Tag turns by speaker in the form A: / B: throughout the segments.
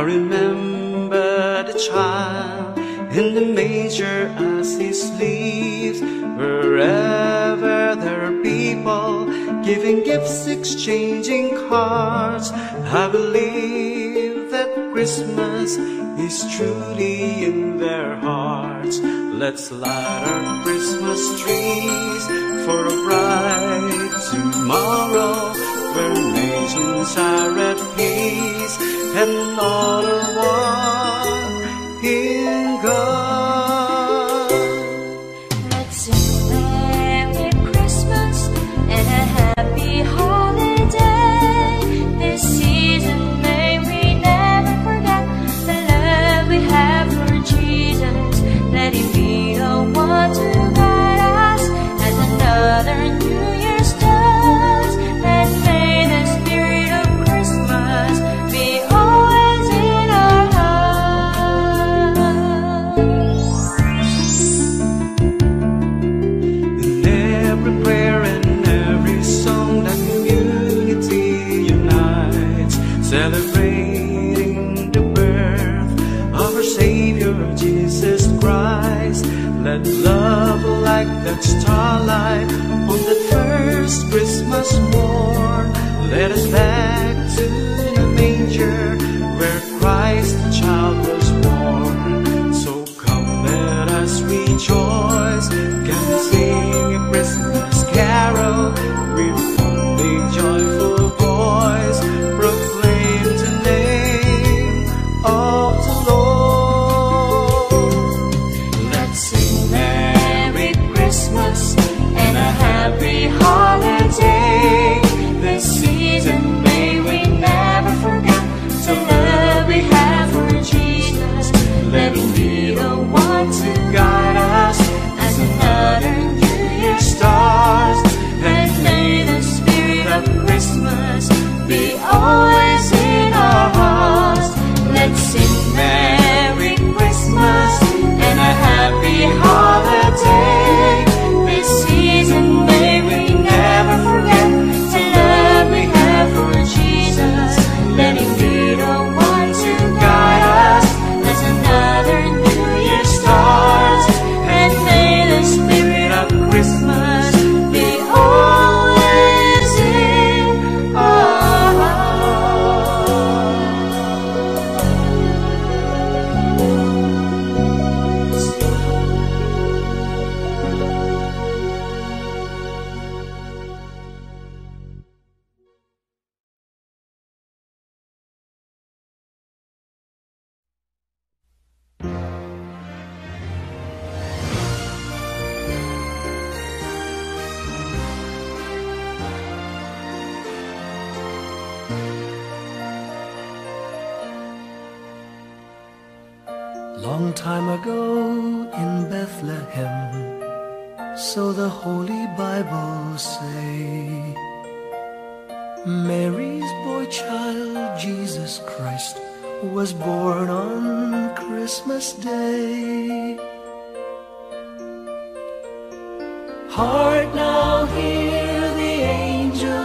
A: I remember the child in the manger as he sleeps. Wherever there are people Giving gifts, exchanging cards I believe that Christmas is truly in their hearts. Let's light our Christmas trees For a bright tomorrow Where nations are at peace and all
B: the one. Christmas
A: morn. Let us back to the manger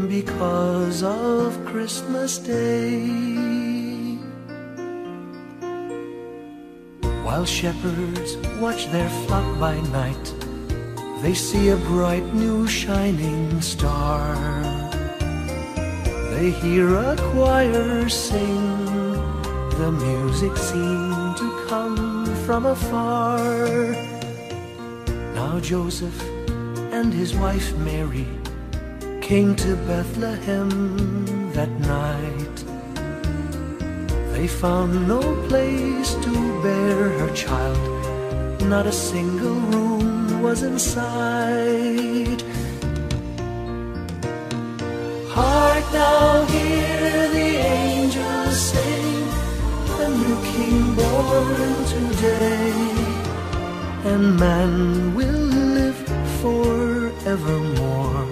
C: because of Christmas Day. While shepherds watch their flock by night, they see a bright new shining star. They hear a choir sing, the music seemed to come from afar. Now Joseph and his wife Mary came to Bethlehem that night. They found no place to bear her child, not a single room was in sight. Hark now, hear the angels sing. A new king born today, and man will live forevermore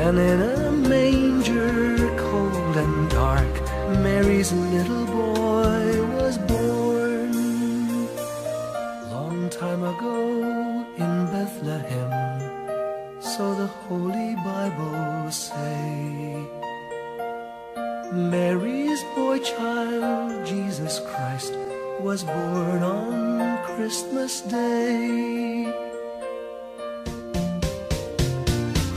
C: And in a manger cold and dark, Mary's little boy was born. Long time ago in Bethlehem, so the Holy Bible say. Mary's boy child, Jesus Christ, was born on Christmas Day.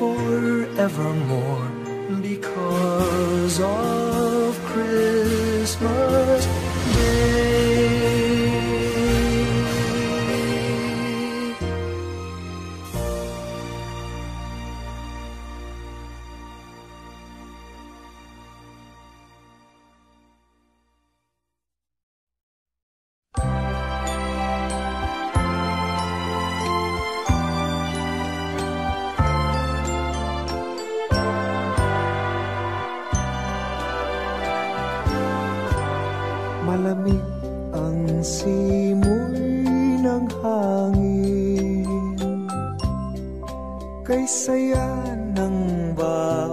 C: forevermore because of Christmas
D: Kay saya ng bawat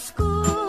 D: Sa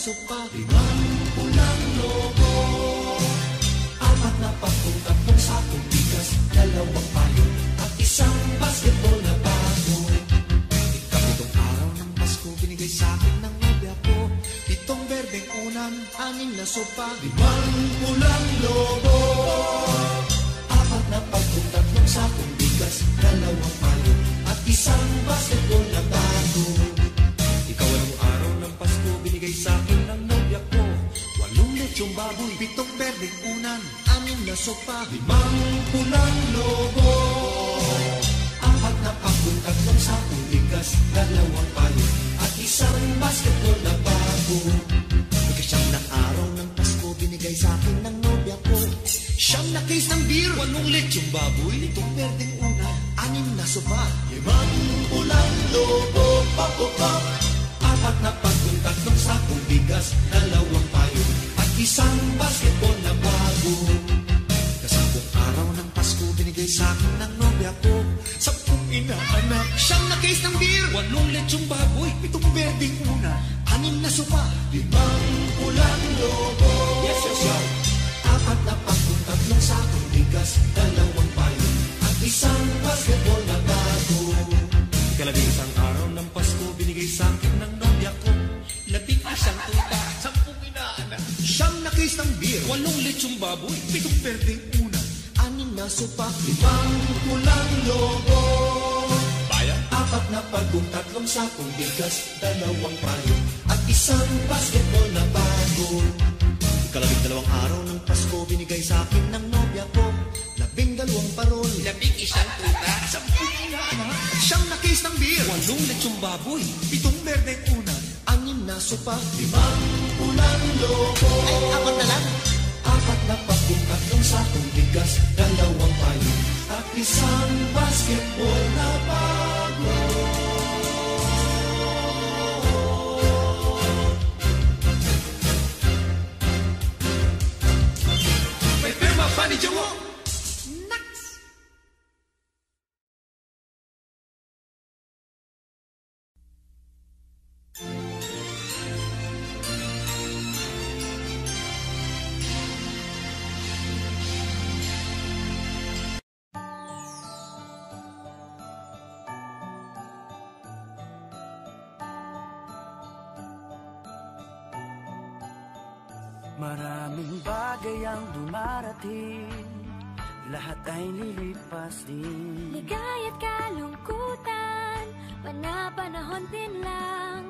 E: aso pa. Limang pulang lobo. Apat na patong, tatlong sakong bigas. Dalawang payo at isang basketball na bago. Ikapitong araw ng Pasko Binigay sa akin ng nobya ko. Pitong berdeng unan, anim na sopa. Limang pulang
F: lobo. natin Lahat ay lilipas din.
B: Ligaya't kalungkutan Panapanahon din lang.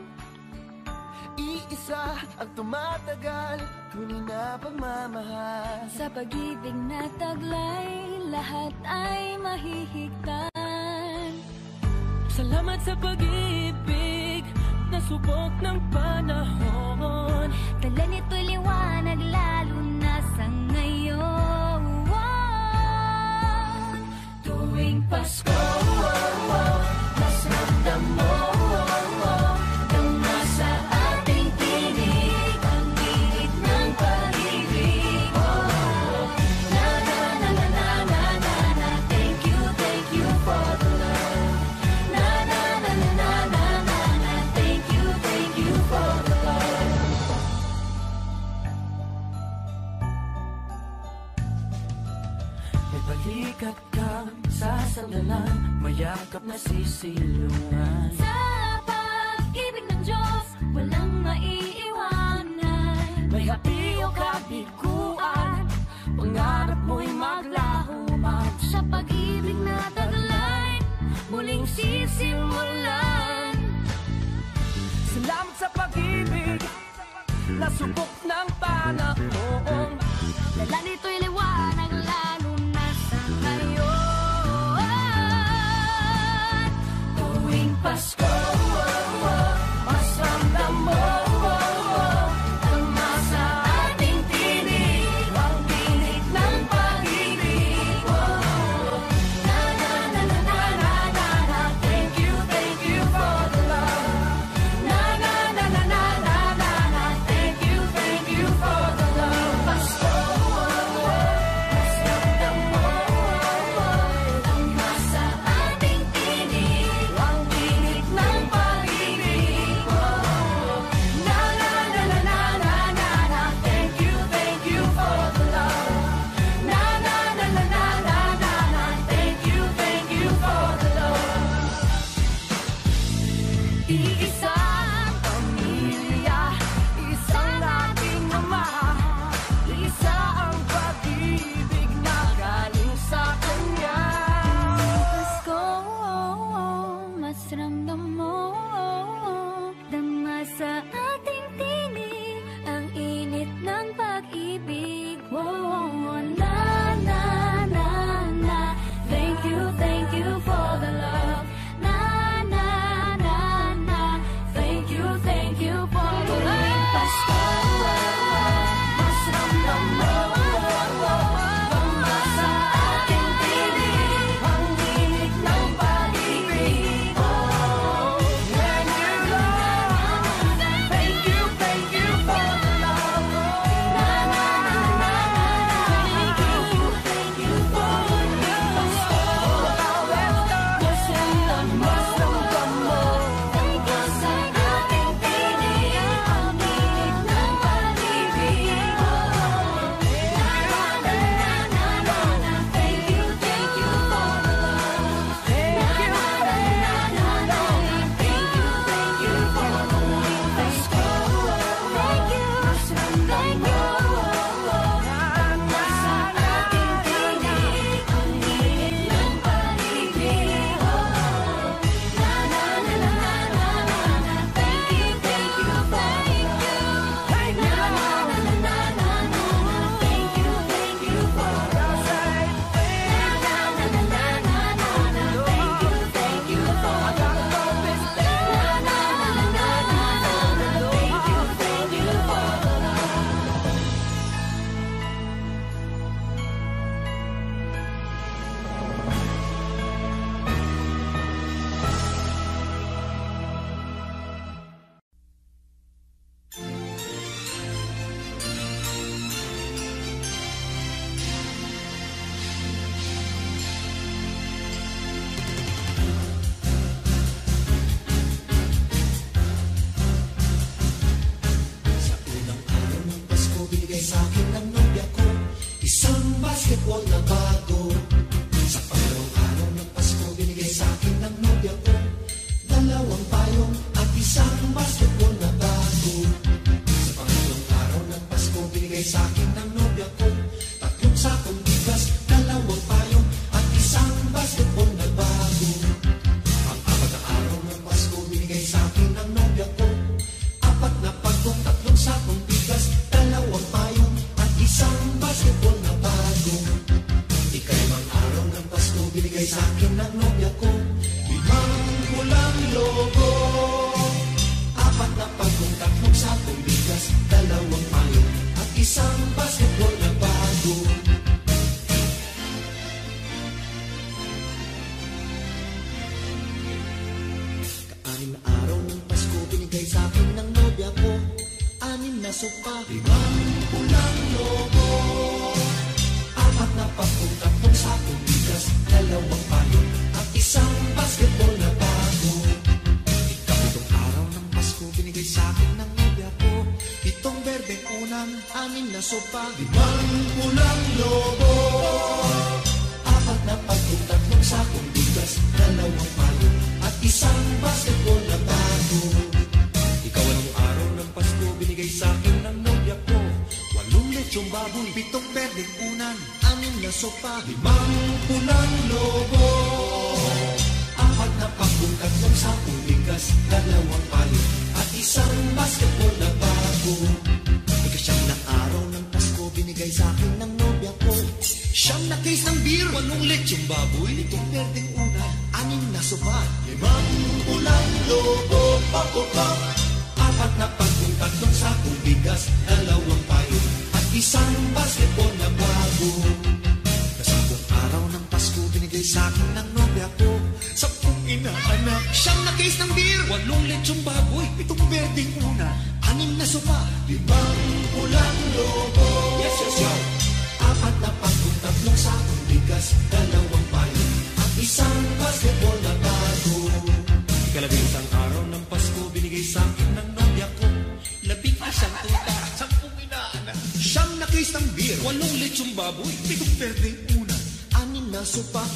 F: Iisa ang tumatagal Tunay na pagmamahal.
B: Sa pag-ibig na taglay Lahat ay mahihigtan.
G: Salamat sa pag-ibig Nasubok ng panahon.
B: Dala nito liwanag lalo na Pasko, oh, oh, mas ramdam mo
F: sandalan Mayakap na sisilungan.
B: Sa pag-ibig ng Diyos Walang maiiwanan.
G: May hapi o kabiguan Pangarap mo'y maglaho At
B: sa pag-ibig na taglay Muling sisimulan.
G: Salamat sa pag-ibig
F: Nasubok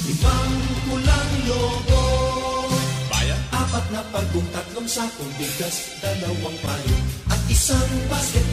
F: Limang pulang lobo Bayan? Apat na pagong, tatlong sakong bigas Dalawang palo at isang
H: basket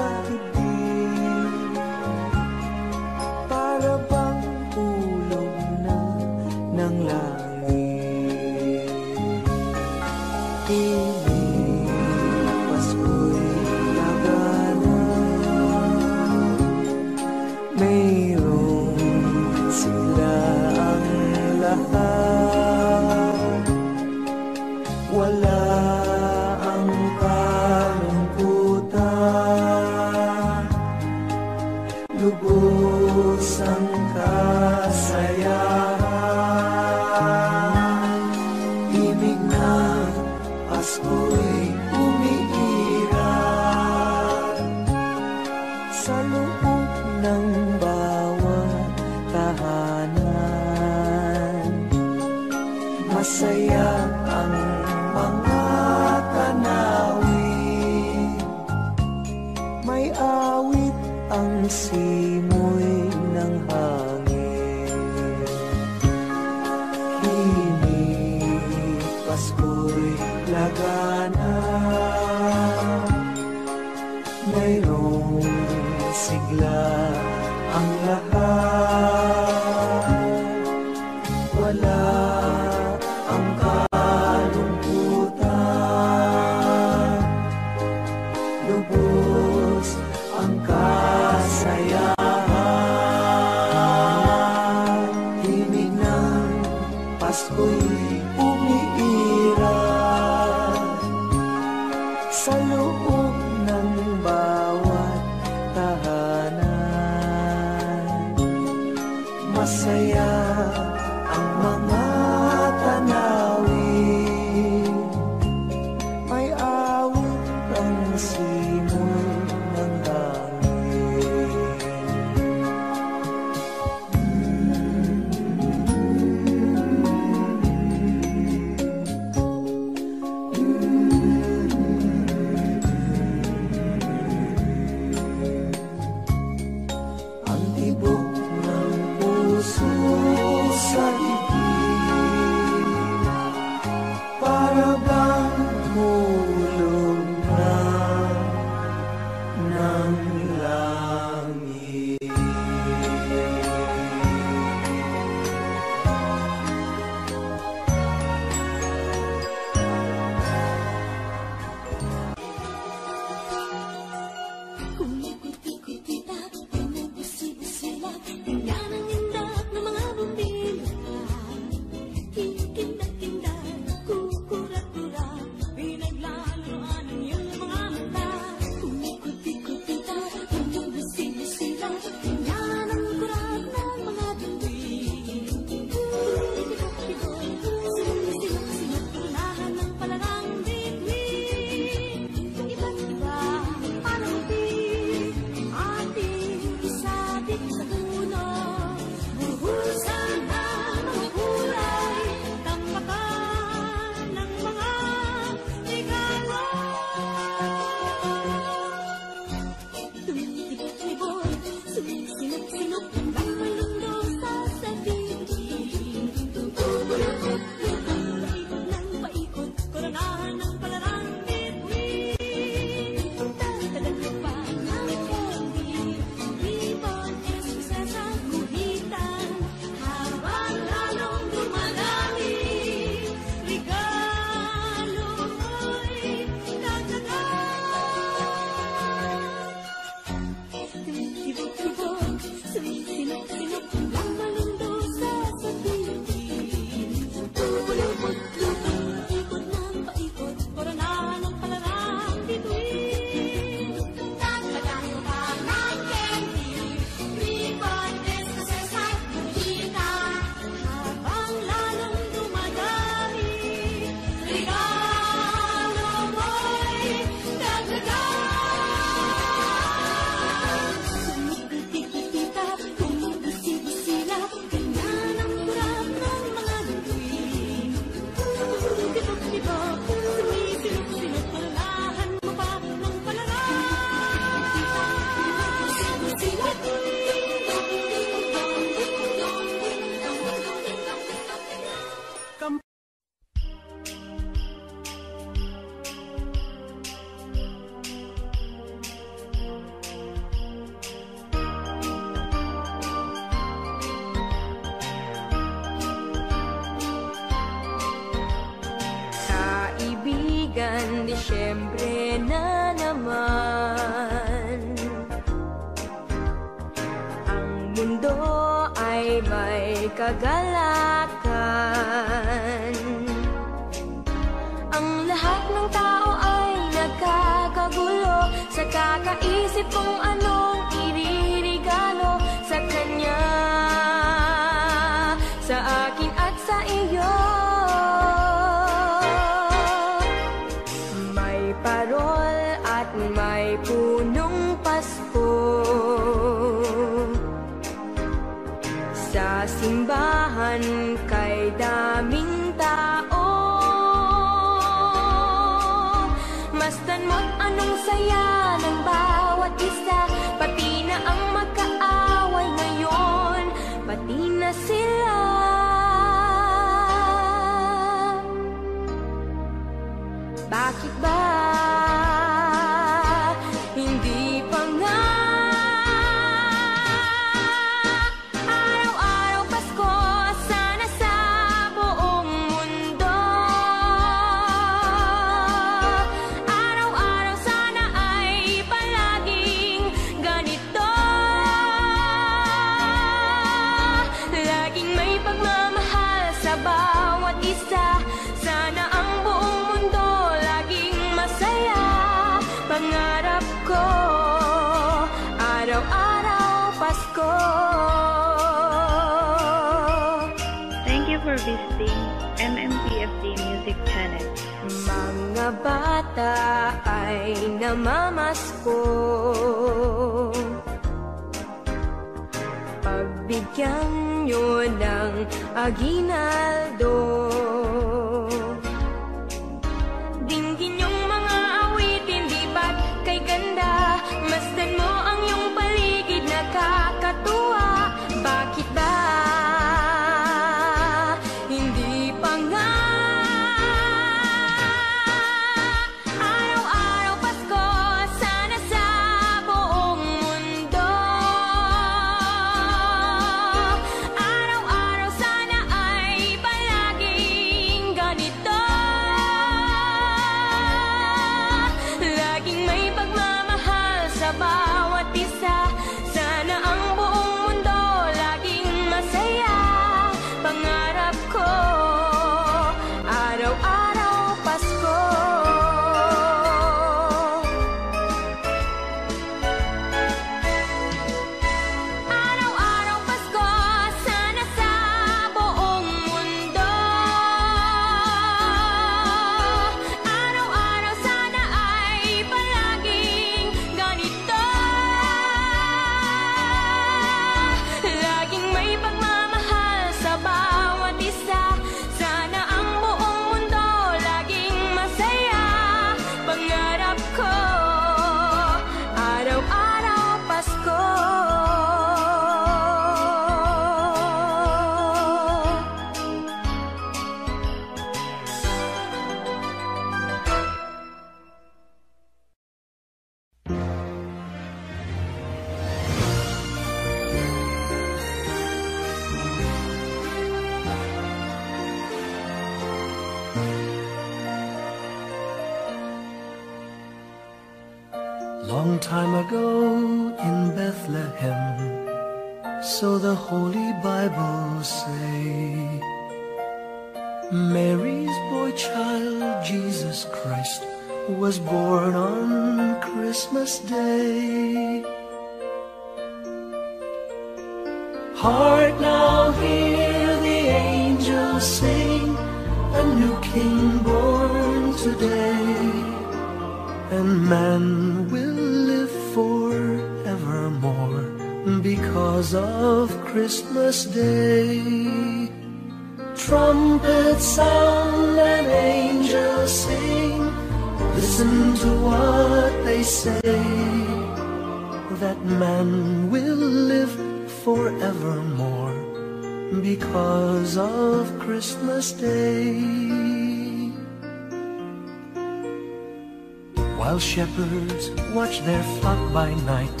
H: shepherds watch their flock by night,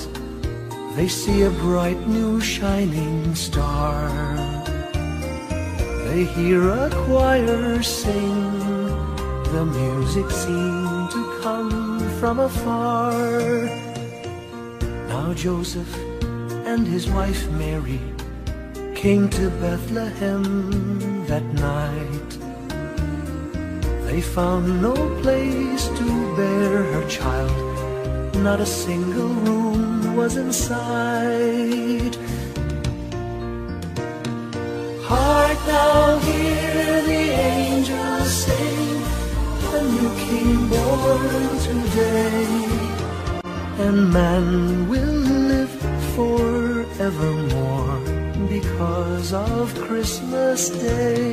H: they see a bright new shining star. They hear a choir sing,
C: the music seemed to come from afar. Now Joseph and his wife Mary came to Bethlehem that night. They found no place to bear her child, not a single room was in sight. Heart now hear the angels sing, a new king born today, and man will live forevermore because of Christmas Day.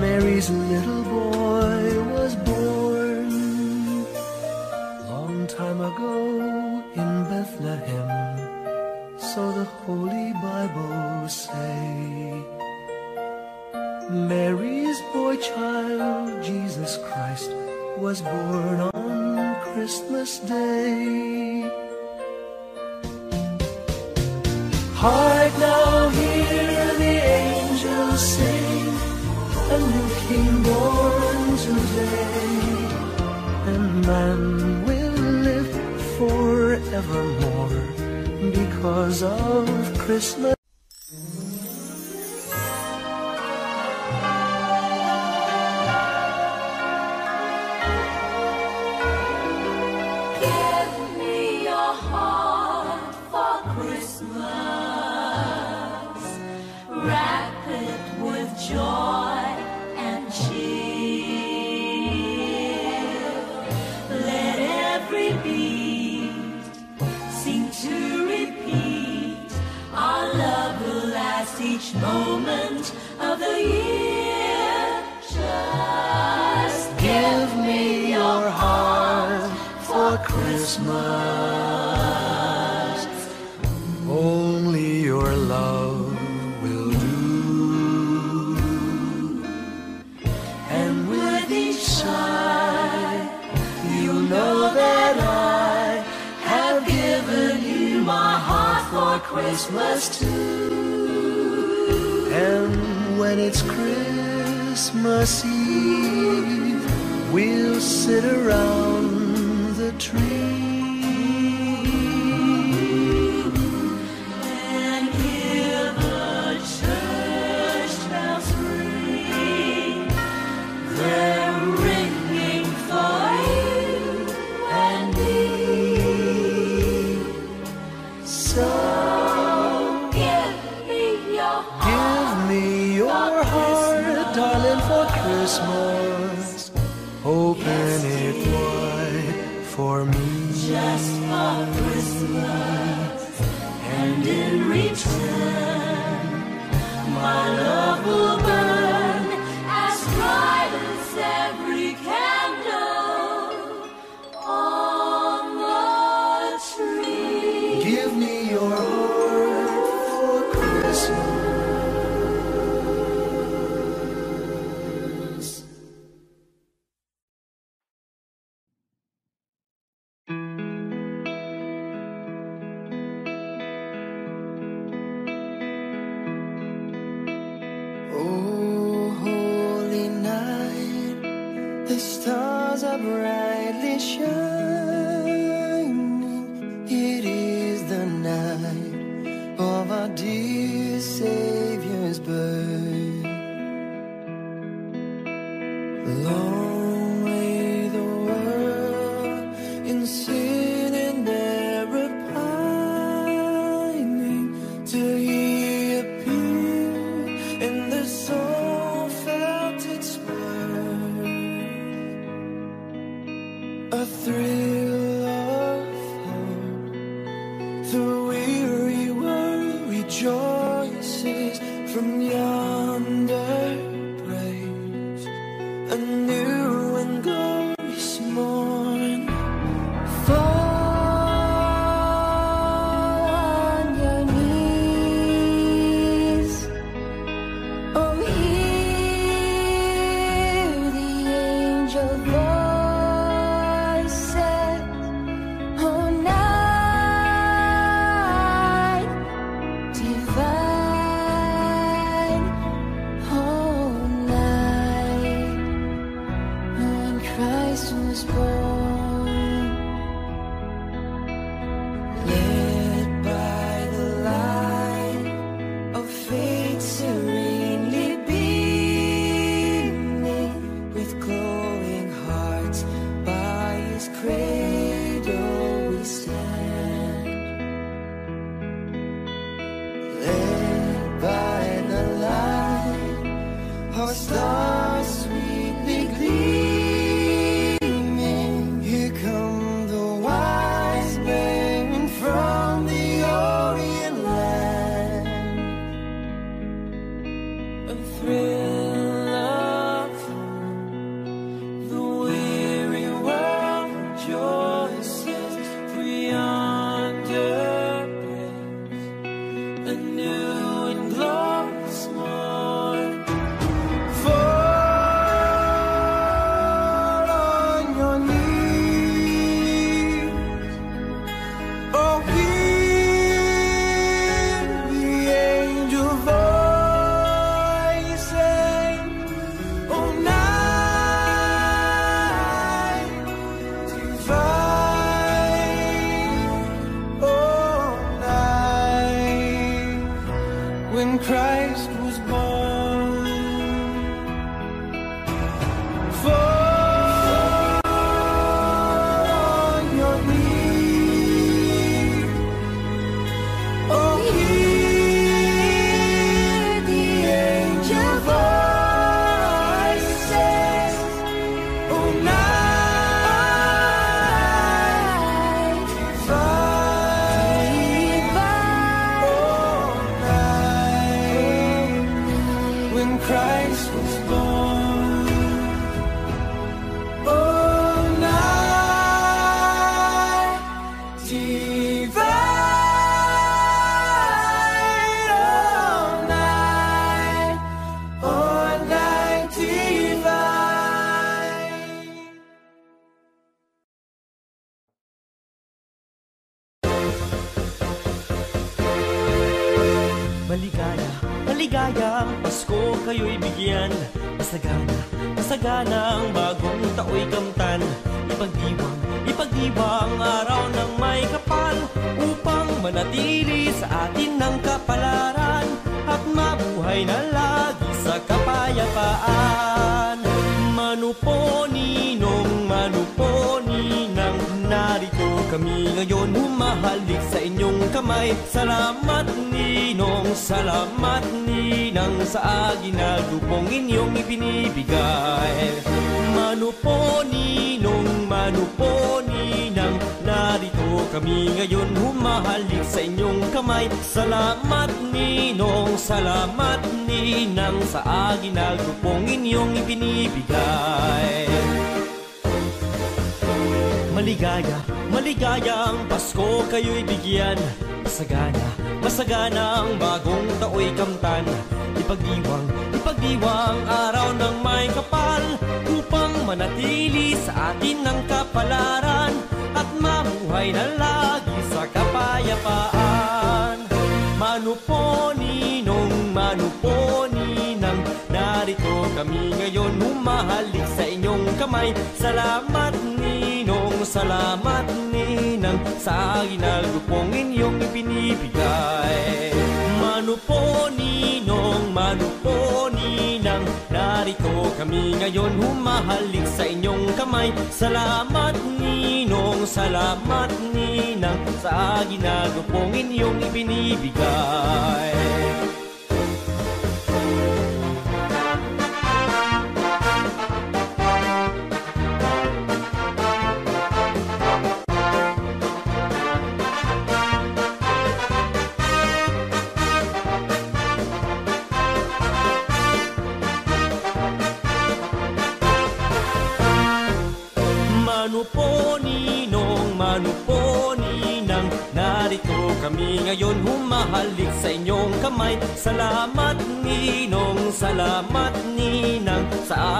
C: Mary's little boy was born. Long time ago in Bethlehem, so the Holy Bible say. Mary's boy child, Jesus Christ, was born on Christmas Day. Heart now today, and man will live forevermore because of Christmas.
B: Give moment of the year. Just give me your heart
C: for Christmas. Only your love will do. And with each sigh, you know that I have given you my heart for Christmas when it's Christmas Eve, we'll sit around the tree.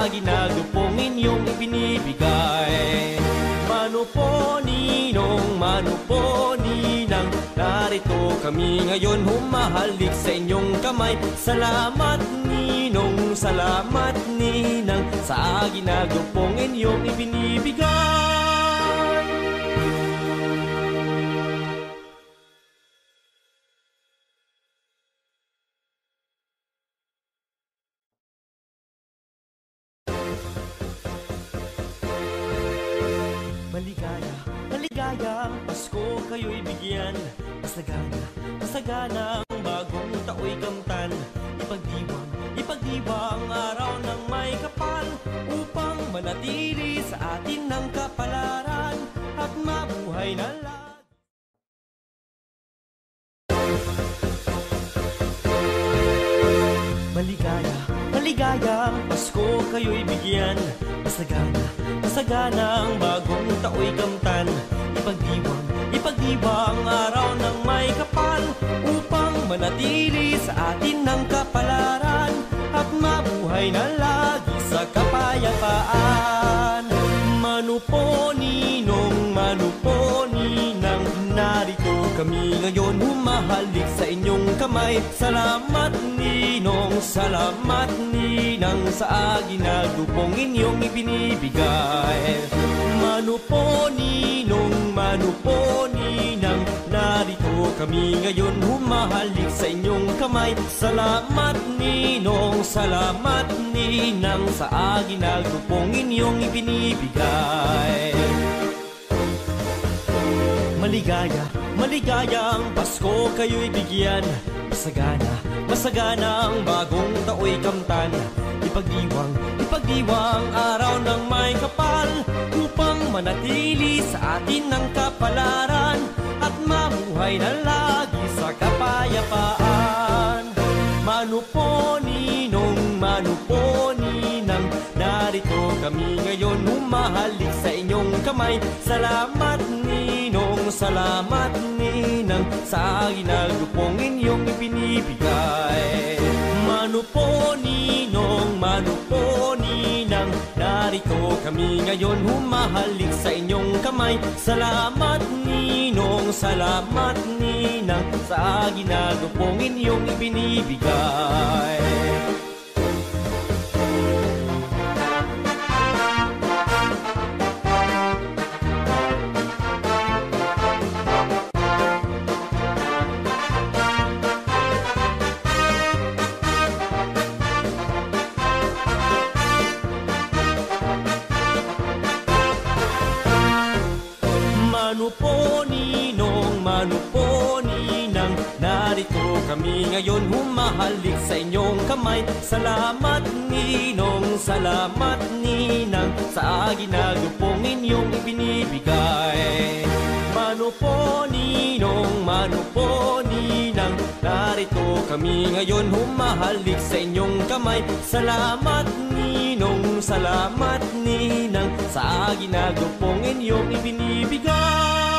I: Sa ginagupong inyong ibinibigay Manupo ninong, manupo ninang. Narito kami ngayon humahalik sa inyong kamay. Salamat ninong, salamat ninang. Sa ginagupong inyong ibinibigay bigyan Masagana, masagana ang bagong tao'y kamtan Ipagdiwang, ipagdiwang araw ng may kapal Upang manatili sa atin ng kapalaran At mabuhay na lagi Maligaya, maligayang Pasko kayo'y bigyan. Masagana, masagana ang bagong ipagdiwang araw ng may kapal Upang manatili sa atin ng kapalaran At mabuhay na lagi sa kapayapaan. Manupo kami ngayon humahalik sa inyong kamay. Salamat ninong, salamat ninang Sa aginagupong inyong ibinibigay. Manupo ninong, manupo ninang. Narito kami ngayon humahalik sa inyong kamay. Salamat ninong, salamat ninang Sa aginagupong inyong ibinibigay Maligaya, maligayang Pasko kayo'y bigyan. Masagana, masagana ang bagong tao'y kamtan. Ipagdiwang, ipagdiwang araw ng may kapal Upang manatili sa atin ng kapalaran At mabuhay na lagi sa kapayapaan. Manupo ninong, manupo ninang Narito kami ngayon humahalik sa inyong kamay. Salamat ninong, salamat ninang Sa ginagupong inyong ibinibigay. Manupo ninong, manupo ninang Narito
J: kami ngayon humahalik sa inyong kamay. Salamat Ninong, salamat Ninang Sa ginagupong inyong ibinibigay Manu po ninong, manu po ninang Narito kami ngayon. Humahalik sa inyong kamay. Salamat ninong, salamat ninang Sa ginagupong inyong ibinibigay. Manu po ninong, manu po ninang Narito kami ngayon humahalik sa inyong kamay. Salamat ninong, salamat ninang Sa ginagupong inyong ibinibigay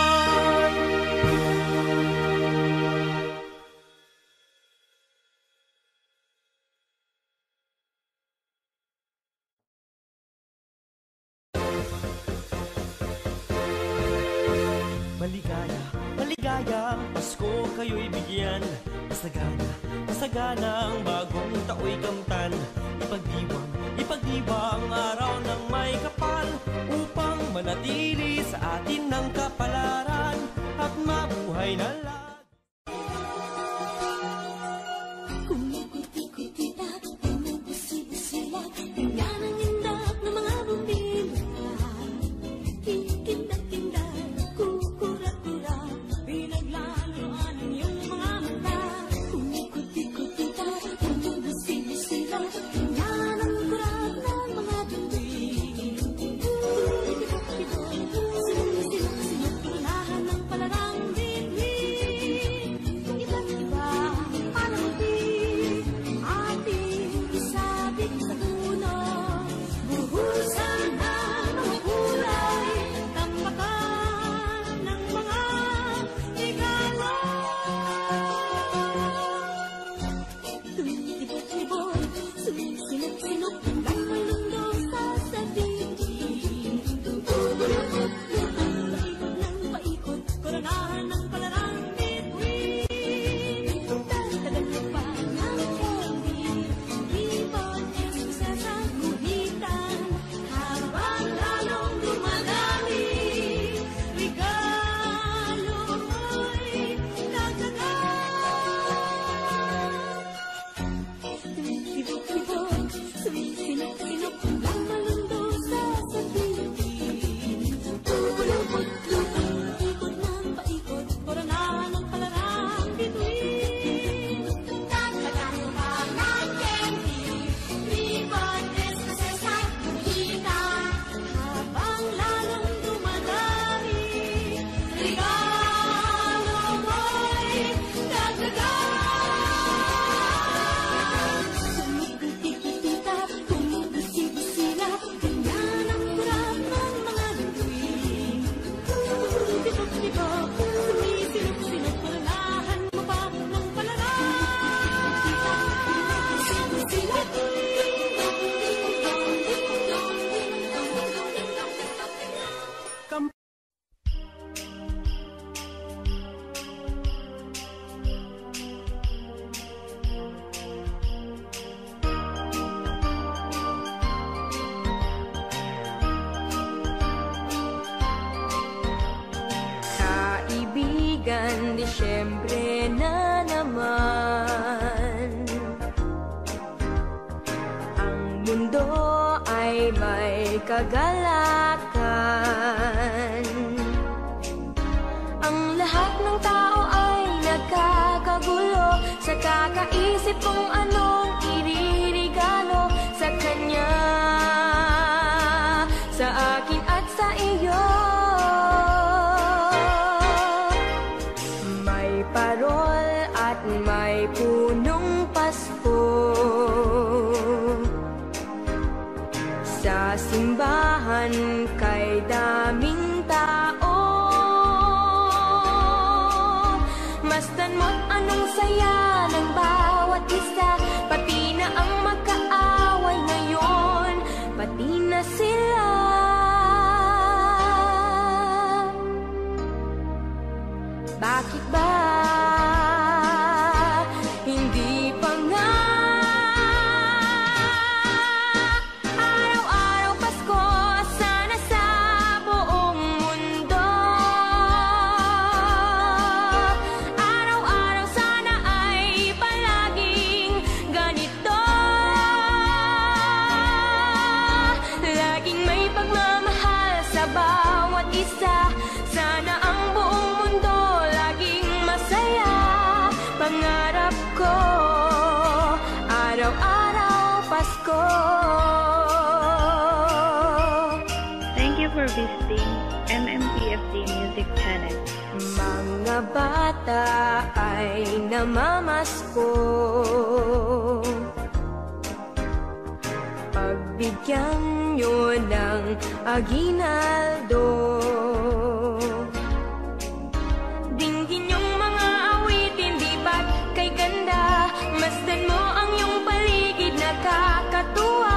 J: Masagana, masagana ang bagong tao'y kamtan Ipagdiwang, ipagdiwang araw ng may kapal Upang manatili sa atin ng kapalaran At mabuhay na lang
K: Pasko
L: Thank you for visiting MMPFD Music Channel.
M: Mga bata ay namamasko. Pagbigyan nyo ng aginaldo
C: katuan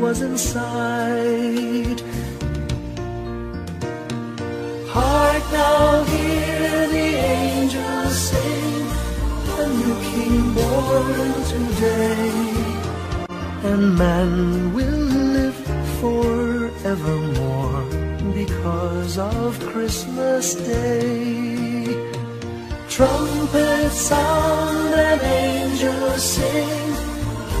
C: was inside. Hark now, hear the angels sing, a new king born today, and man will live forevermore because of Christmas Day. Trumpets sound and angels sing.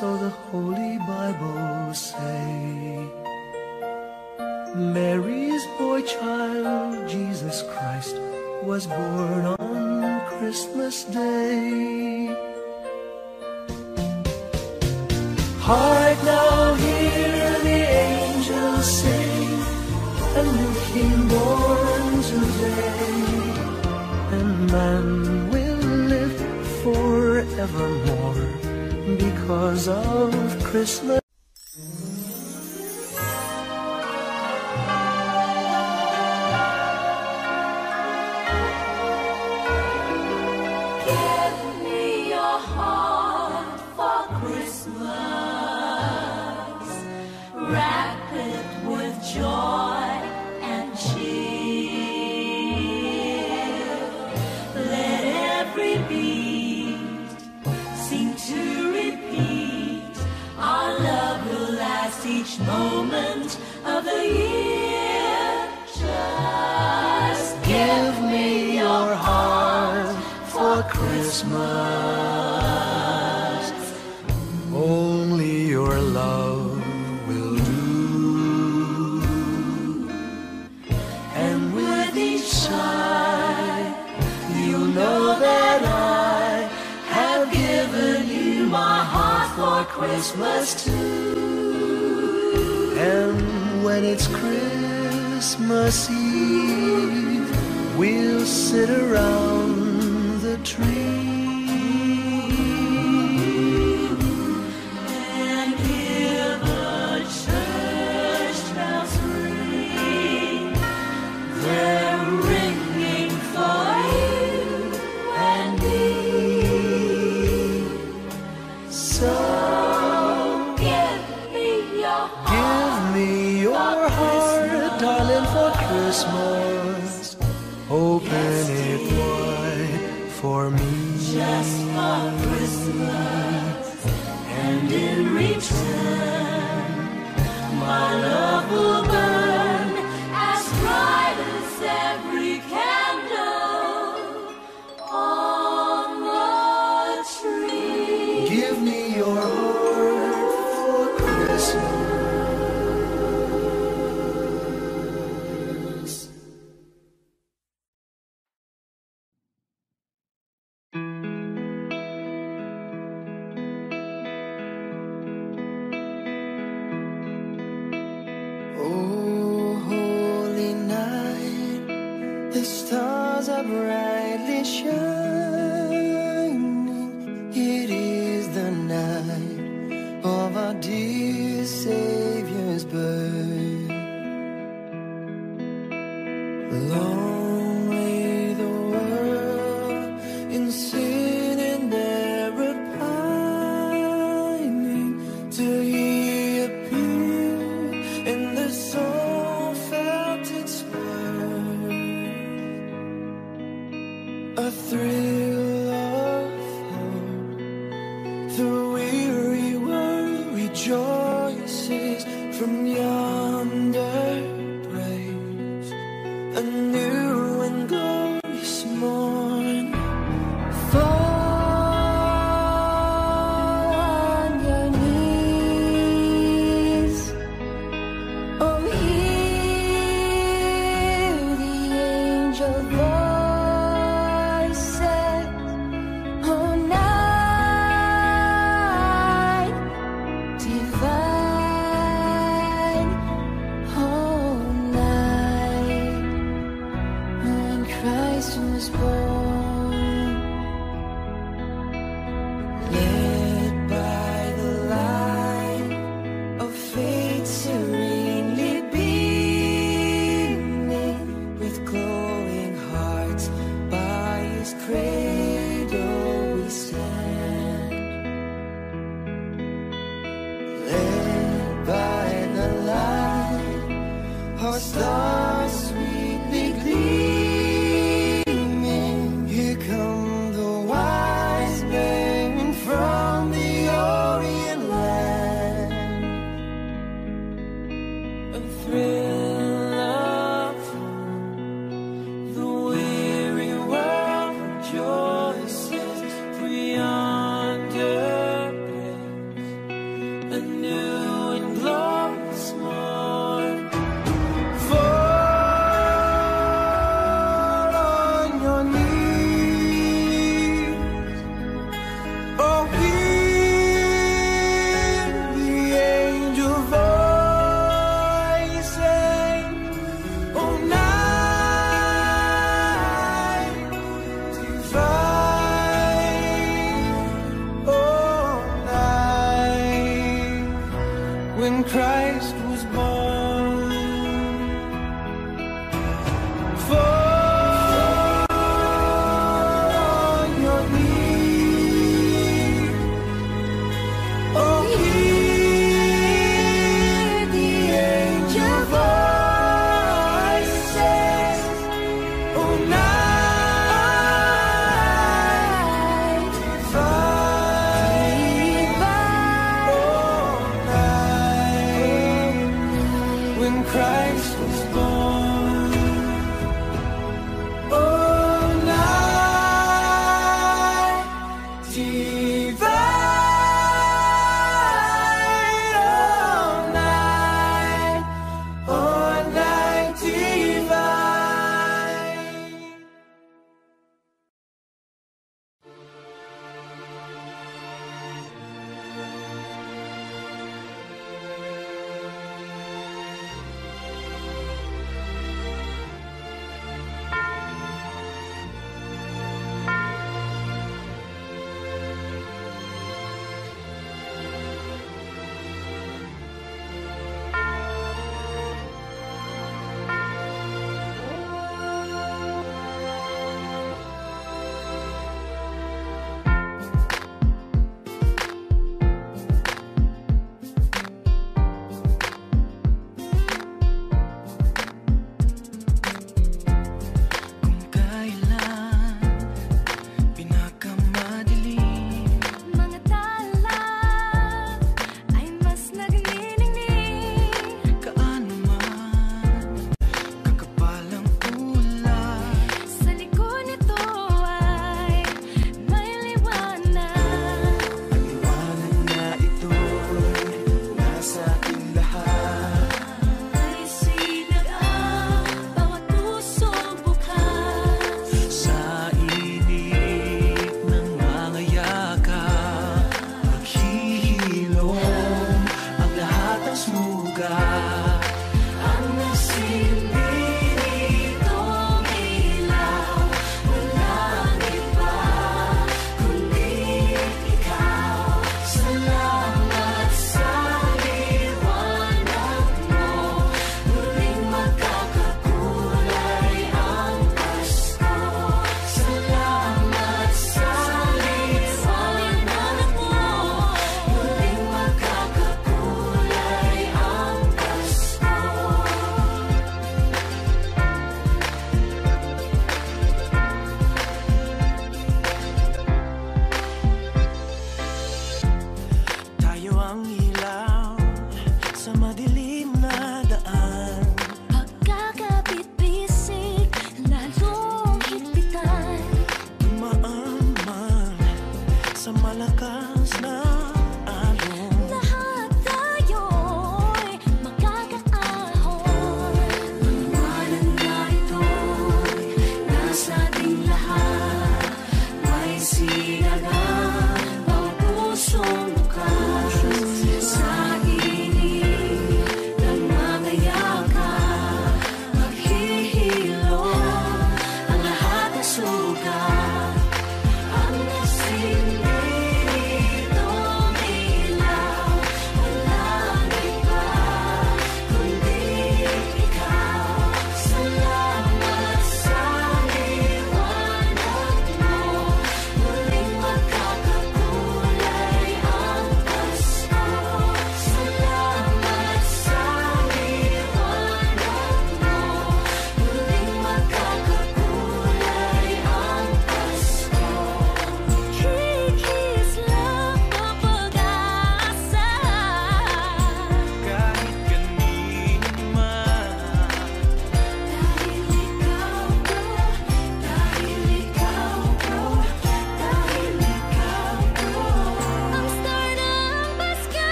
C: so the Holy Bible say. Mary's boy child, Jesus Christ, was born on Christmas Day. Hark now, hear the angels sing, a new King born today, and man will live forevermore because of Christmas.
B: Christmas
C: too. And when it's Christmas Eve, we'll sit around the tree.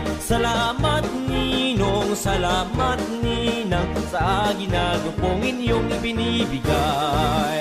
I: Kamay Salamat ninong, salamat ninang Sa ginagupong inyong ibinibigay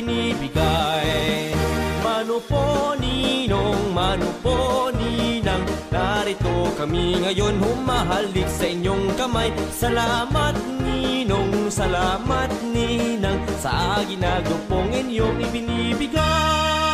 I: inyong ibinibigay Manupo ninong, manupo ninang Narito kami ngayon humahalik sa inyong kamay. Salamat ninong, salamat ninang Sa ginagupong inyong ibinibigay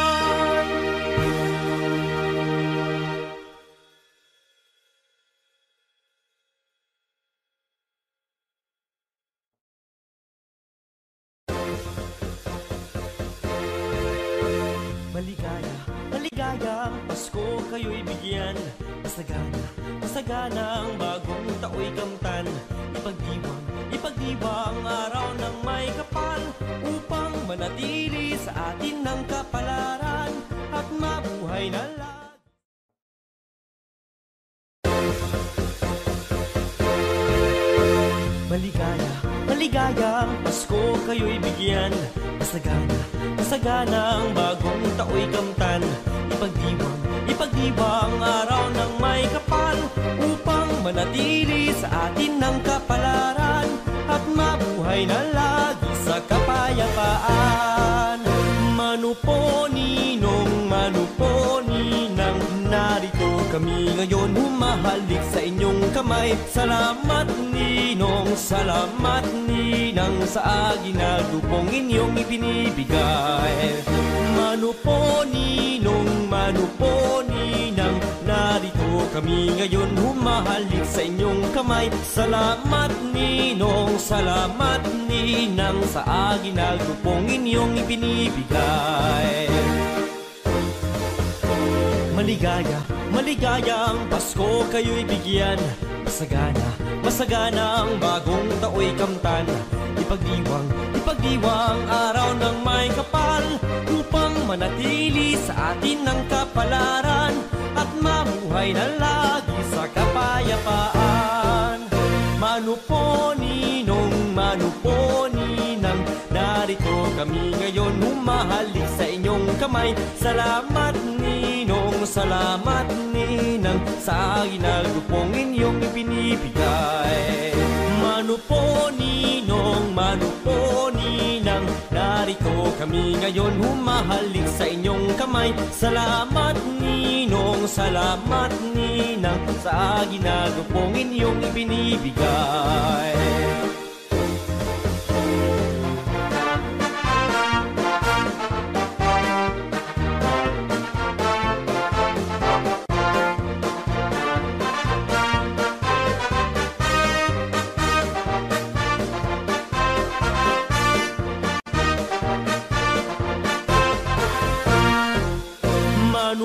I: Maligaya, maligaya ang Pasko kayo'y bigyan. Masagana, masagana ang bagong tao'y kamtan. Ipagdiwang, ipagdiwang araw ng may kapal Upang manatili sa atin ng kapalaran At mabuhay na lagi sa kapayapaan. Manupo ninong, manupo kami ngayon humahalik sa inyong kamay. Salamat ninong, salamat ninang Sa aginagupong inyong ibinibigay. Manupo ninong, manupo ninang. Narito kami ngayon humahalik sa inyong kamay. Salamat ninong, salamat ninang Sa aginagupong inyong ibinibigay Maligaya, maligaya ang Pasko kayo'y bigyan. Masagana, masagana ang bagong tao'y kamtan. Ipagdiwang, ipagdiwang araw ng may kapal Upang manatili sa atin ng kapalaran At mamuhay na lagi sa kapayapaan. Manupo ninong, manupo Narito kami ngayon humahalik sa inyong kamay. Salamat ninong, salamat ninang Sa ginagupong inyong ibinibigay. Manupo ninong, manupo ninang Narito kami ngayon humahalik sa inyong kamay. Salamat ninong, salamat ninang Sa ginagupong inyong ibinibigay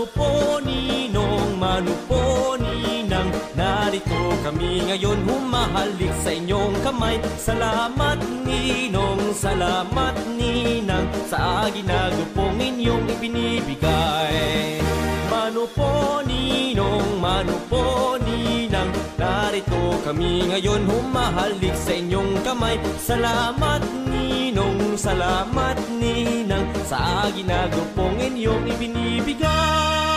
I: manupo ninong manupo ninang Narito kami ngayon. Humahalik sa inyong kamay. Salamat ninong, salamat ninang Sa ginagupong inyong ipinibigay. Manupo ninong, manupo ninang Narito kami ngayon humahalik sa inyong kamay. Salamat ninong, salamat ninang Sa ginagawang inyong ibinibigay.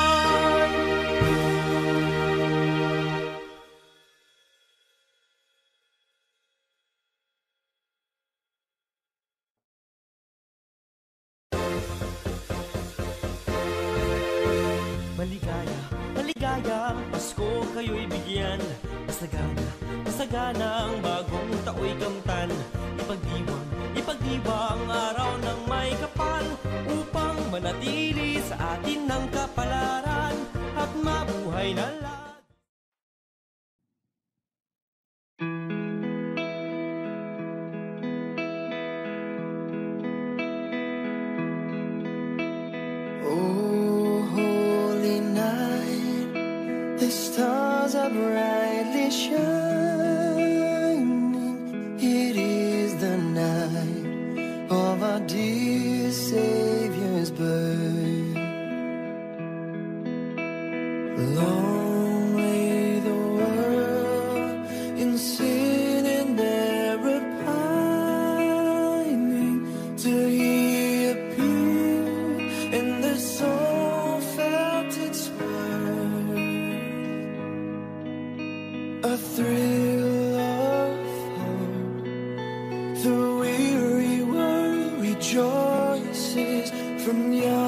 D: a thrill of hope. The weary world rejoices from
M: your.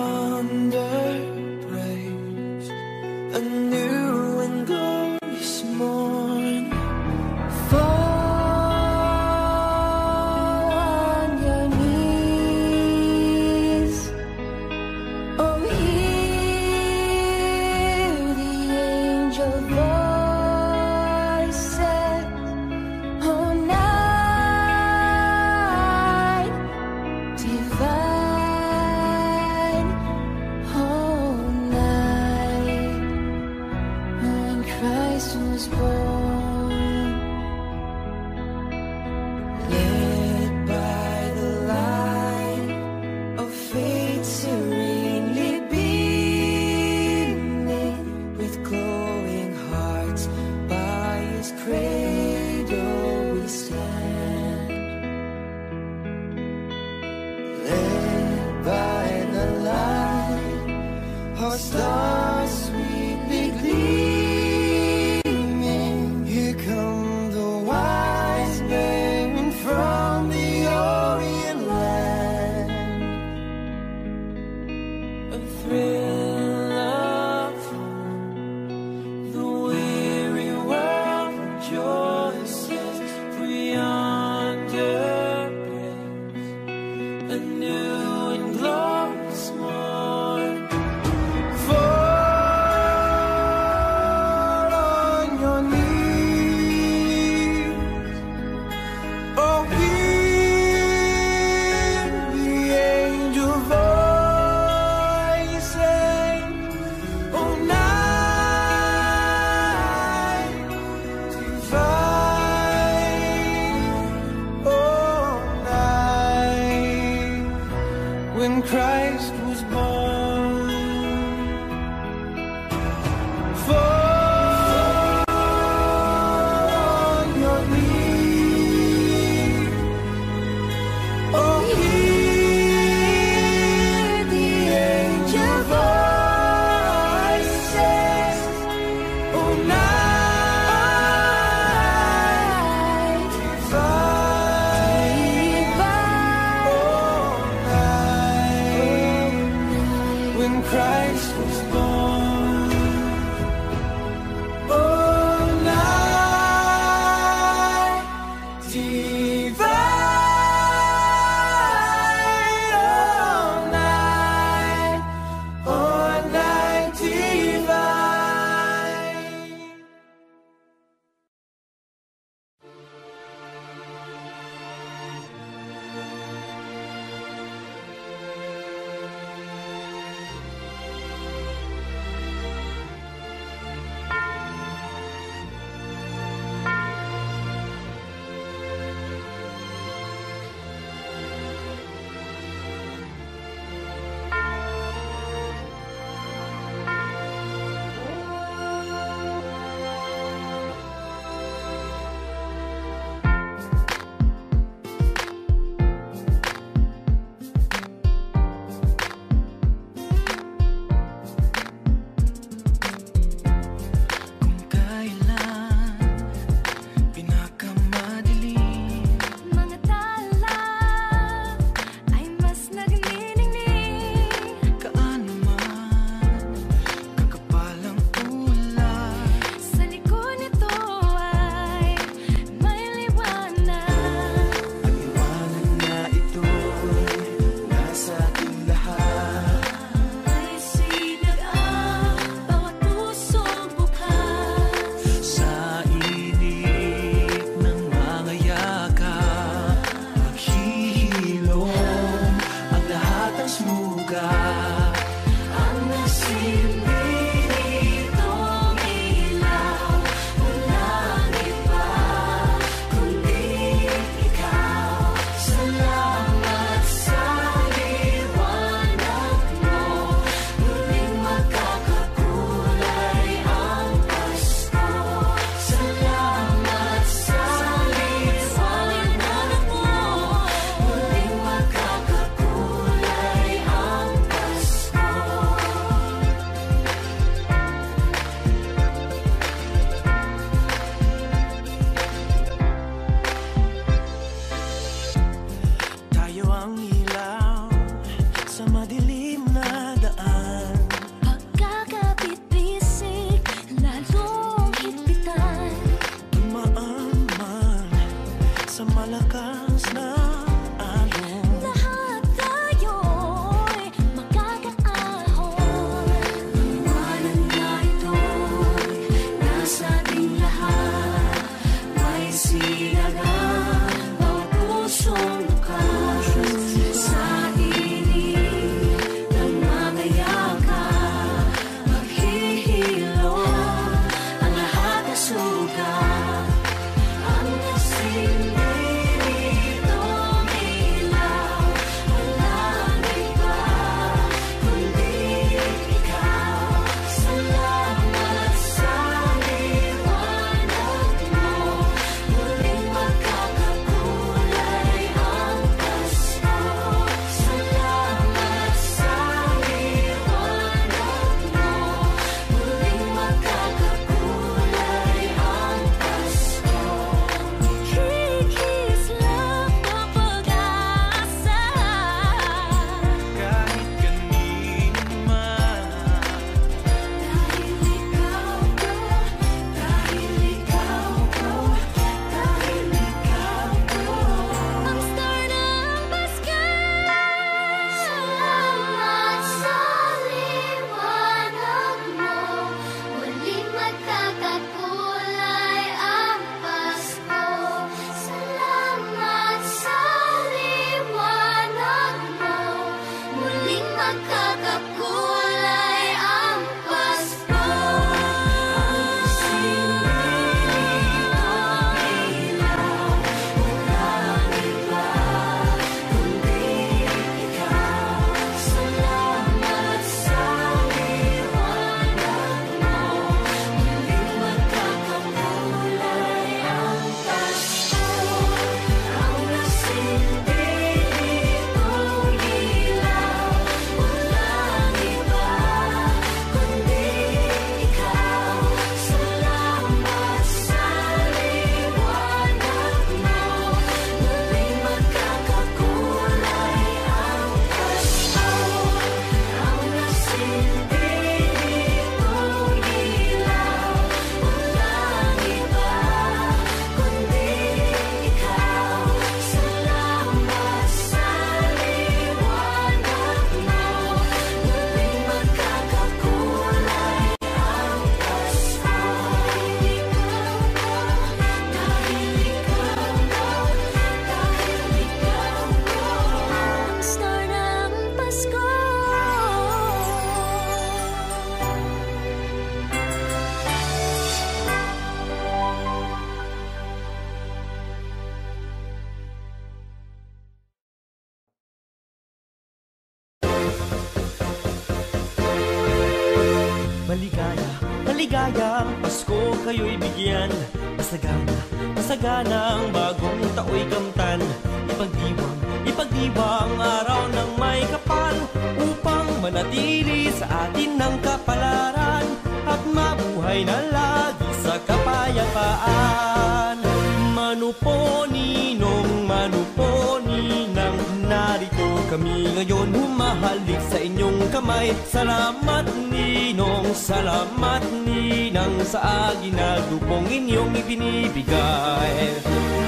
I: ngayon humahalik sa inyong kamay. Salamat ninong, salamat ninang Sa aginaldo pong inyong ibinibigay.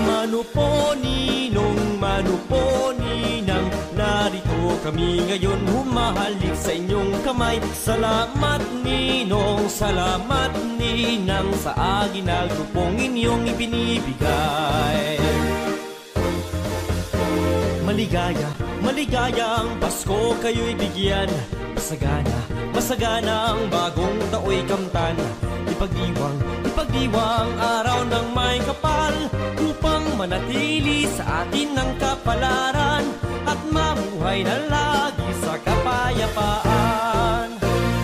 I: Mano po ninong, mano po ninang Narito kami ngayon humahalik sa inyong kamay. Salamat ninong, salamat ninang Sa aginaldo pong inyong ibinibigay. Maligaya, maligayang Pasko kayo'y bigyan. Masagana, masagana ang bagong tao'y kamtan. Ipagdiwang, ipagdiwang araw ng may kapal Upang manatili sa atin ng kapalaran At mamuhay na lagi sa kapayapaan.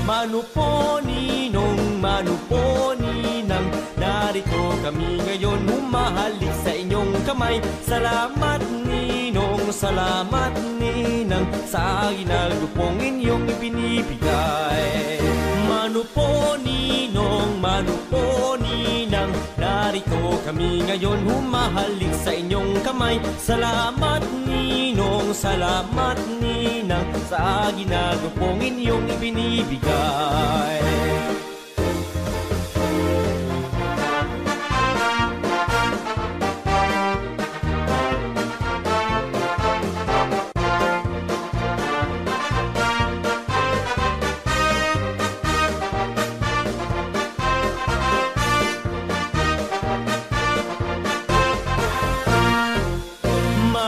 I: Manu po ninong, manu po ninang Narito kami ngayon humahalik sa inyong kamay. Salamat ninong, salamat ninang Sa ginagupong inyong ibinibigay Manu po ninong, manu po ninang Narito kami ngayon humahalik sa inyong kamay. Salamat ninong, salamat ninang Sa ginagupong inyong ibinibigay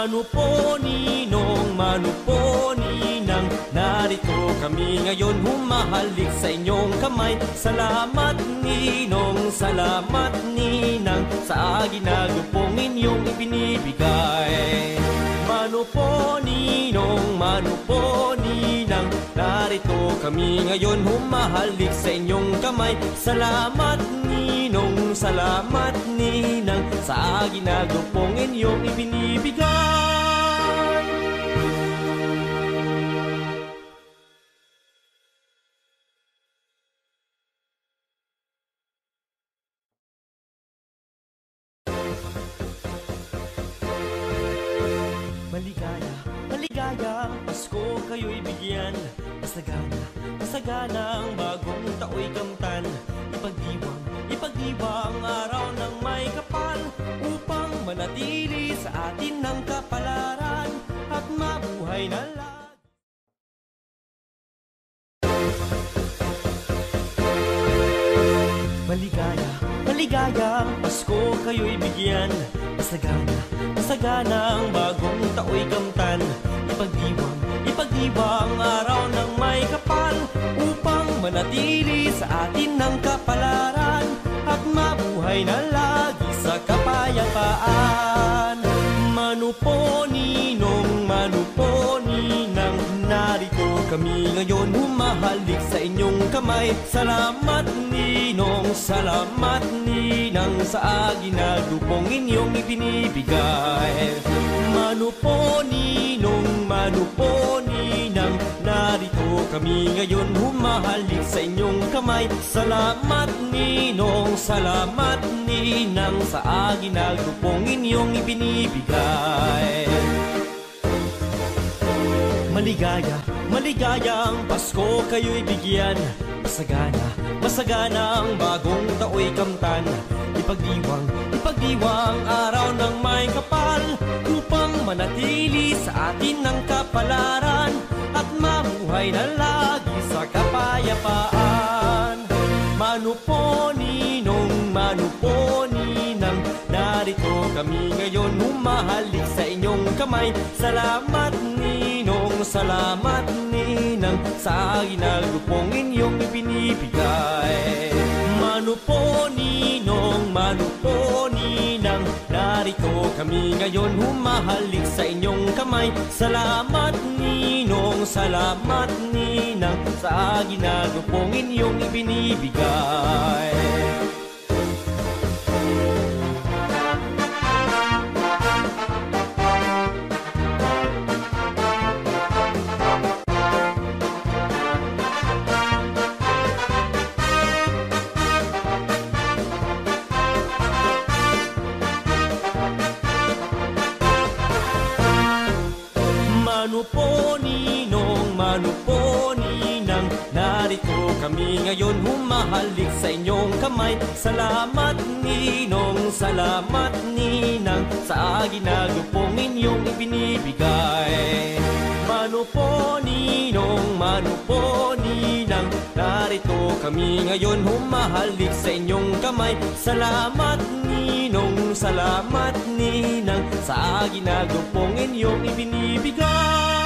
I: Manu po ninong, manu po ninang Narito kami ngayon. Humahalik sa inyong kamay. Salamat ninong, salamat ninang Sa ginagupong inyong ibinibigay. Manu po ninong, manu po ninang Narito kami ngayon. Humahalik sa inyong kamay. Salamat ninong, salamat ninang Sa ginagupong inyong ibinibigay kapayapaan Manu kami ngayon humahalik sa inyong kamay. Salamat ninong, salamat ninang Sa ginagupong inyong ibinibigay. Manu po ninong, manu po ninang Narito kami ngayon humahalik sa inyong kamay. Salamat ninong, salamat ninang Sa ginagupong inyong ibinibigay. Maligaya, maligaya ang Pasko kayo'y bigyan. Masagana, masagana ang bagong tao'y kamtan. Ipagdiwang, ipagdiwang araw ng may kapal Upang manatili sa atin ng kapalaran At mamuhay na lagi sa kapayapaan. Manu po ninong, manu po ninang Narito kami ngayon humahalik sa inyong kamay. Salamat ninong, salamat ninang Sa ginagupong inyong ibinibigay Manu po ninong, manu po ninang Narito kami ngayon humahalik sa inyong kamay. Salamat ninong, salamat ninang Sa ginagupong inyong ibinibigay Manu po ninong, manu po ninang Narito kami ngayon humahalik sa inyong kamay. Salamat ninong, salamat ninang Sa ginagupong inyong ibinibigay. Manu po ninong, manu po ninang Narito kami ngayon. Humahalik sa inyong kamay. Salamat Ninong, salamat Ninang. Sa ginagupong inyong ibinibigay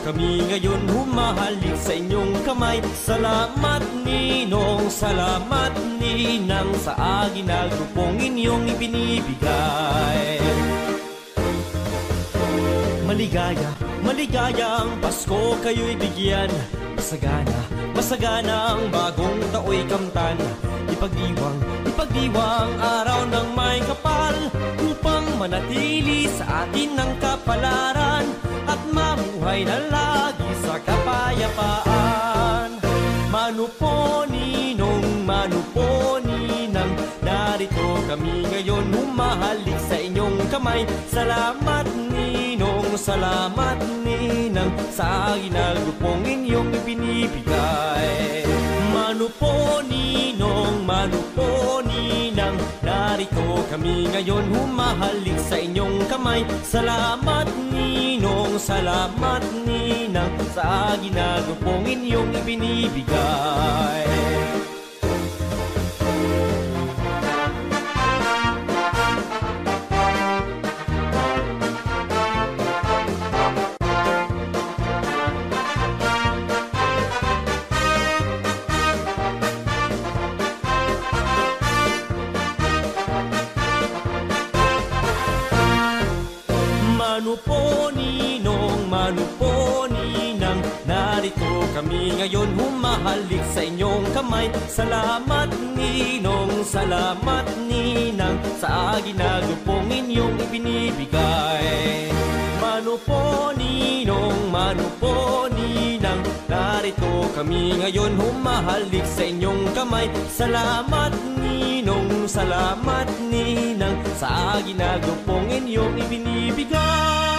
I: kami ngayon humahalik sa inyong kamay. Salamat ninong, salamat ninang Sa ginagupong inyong ibinibigay. Maligaya, maligaya ang Pasko kayo'y bigyan. Masagana, masagana ang bagong tao'y kamtan. Ipagdiwang, ipagdiwang araw ng may kapal Upang manatili sa atin ng kapalaran At mamuhay na lagi sa kapayapaan. Manupo ninong, manupo ninang Narito kami ngayon humahalik sa inyong kamay. Salamat ninong, salamat ninang Sa ginagupong inyong ibinibigay Manupo ninong, manupo ninang Narito kami ngayon humahalik sa inyong kamay. Salamat ninong, salamat ninang Sa ginagupong inyong ibinibigay Manupo ninong, Narito kami ngayon humahalik sa inyong kamay. Salamat ninong, salamat ninang Sa ginagupong inyong ibinibigay. Manupo ninong, manupo ninang. Narito kami ngayon humahalik sa inyong kamay. Salamat ninong, salamat ninang Sa ginagupong inyong ibinibigay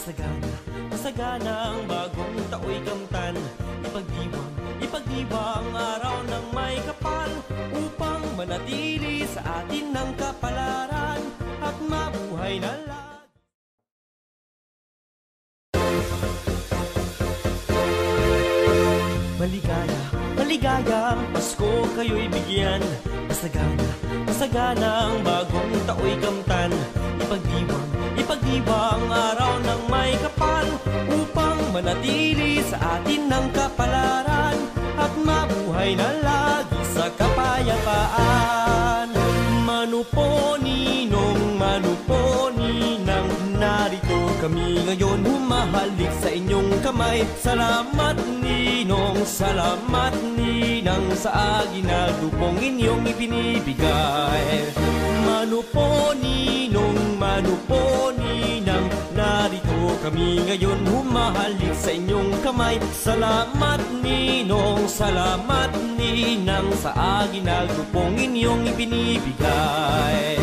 I: Masagana, masagana ang bagong tao'y kamtan Ipagdiwang, ipagdiwang araw ng may kapal Upang manatili sa atin ng kapalaran At mabuhay na lagi Maligaya, maligaya ang Pasko kayo'y bigyan. Masagana, masagana ang bagong tao'y kamtan kapayapaan Manupo inyong kamay. Salamat Ninong, salamat Ninang Sa aginagupong inyong ibinibigay. Mano po Ninong, mano po Ninang. Narito kami ngayon humahalik sa inyong kamay. Salamat Ninong, salamat Ninang Sa aginagupong inyong ibinibigay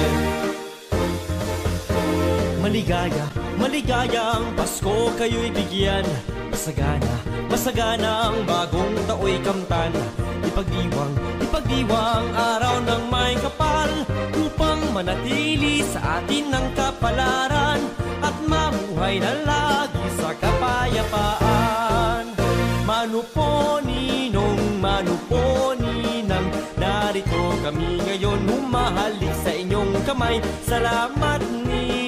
I: Maligaya, maligaya ang Pasko kayo'y bigyan. Masagana, masagana ang bagong tao'y kamtan. Ipagdiwang, ipagdiwang araw ng may kapal Upang manatili sa atin ang kapalaran At mamuhay na lagi sa kapayapaan. Mano po ninong, mano po ninang Narito kami ngayon humahalik sa inyong kamay. Salamat ninong,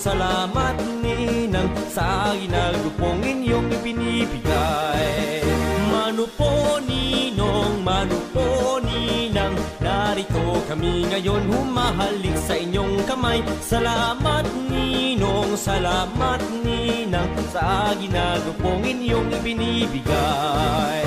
I: salamat ninang Sa ginagupong inyong ibinibigay. Mano po ninong, mano po ninang Narito kami ngayon humahalik sa inyong kamay. Salamat ninong, salamat ninang Sa ginagupong inyong ibinibigay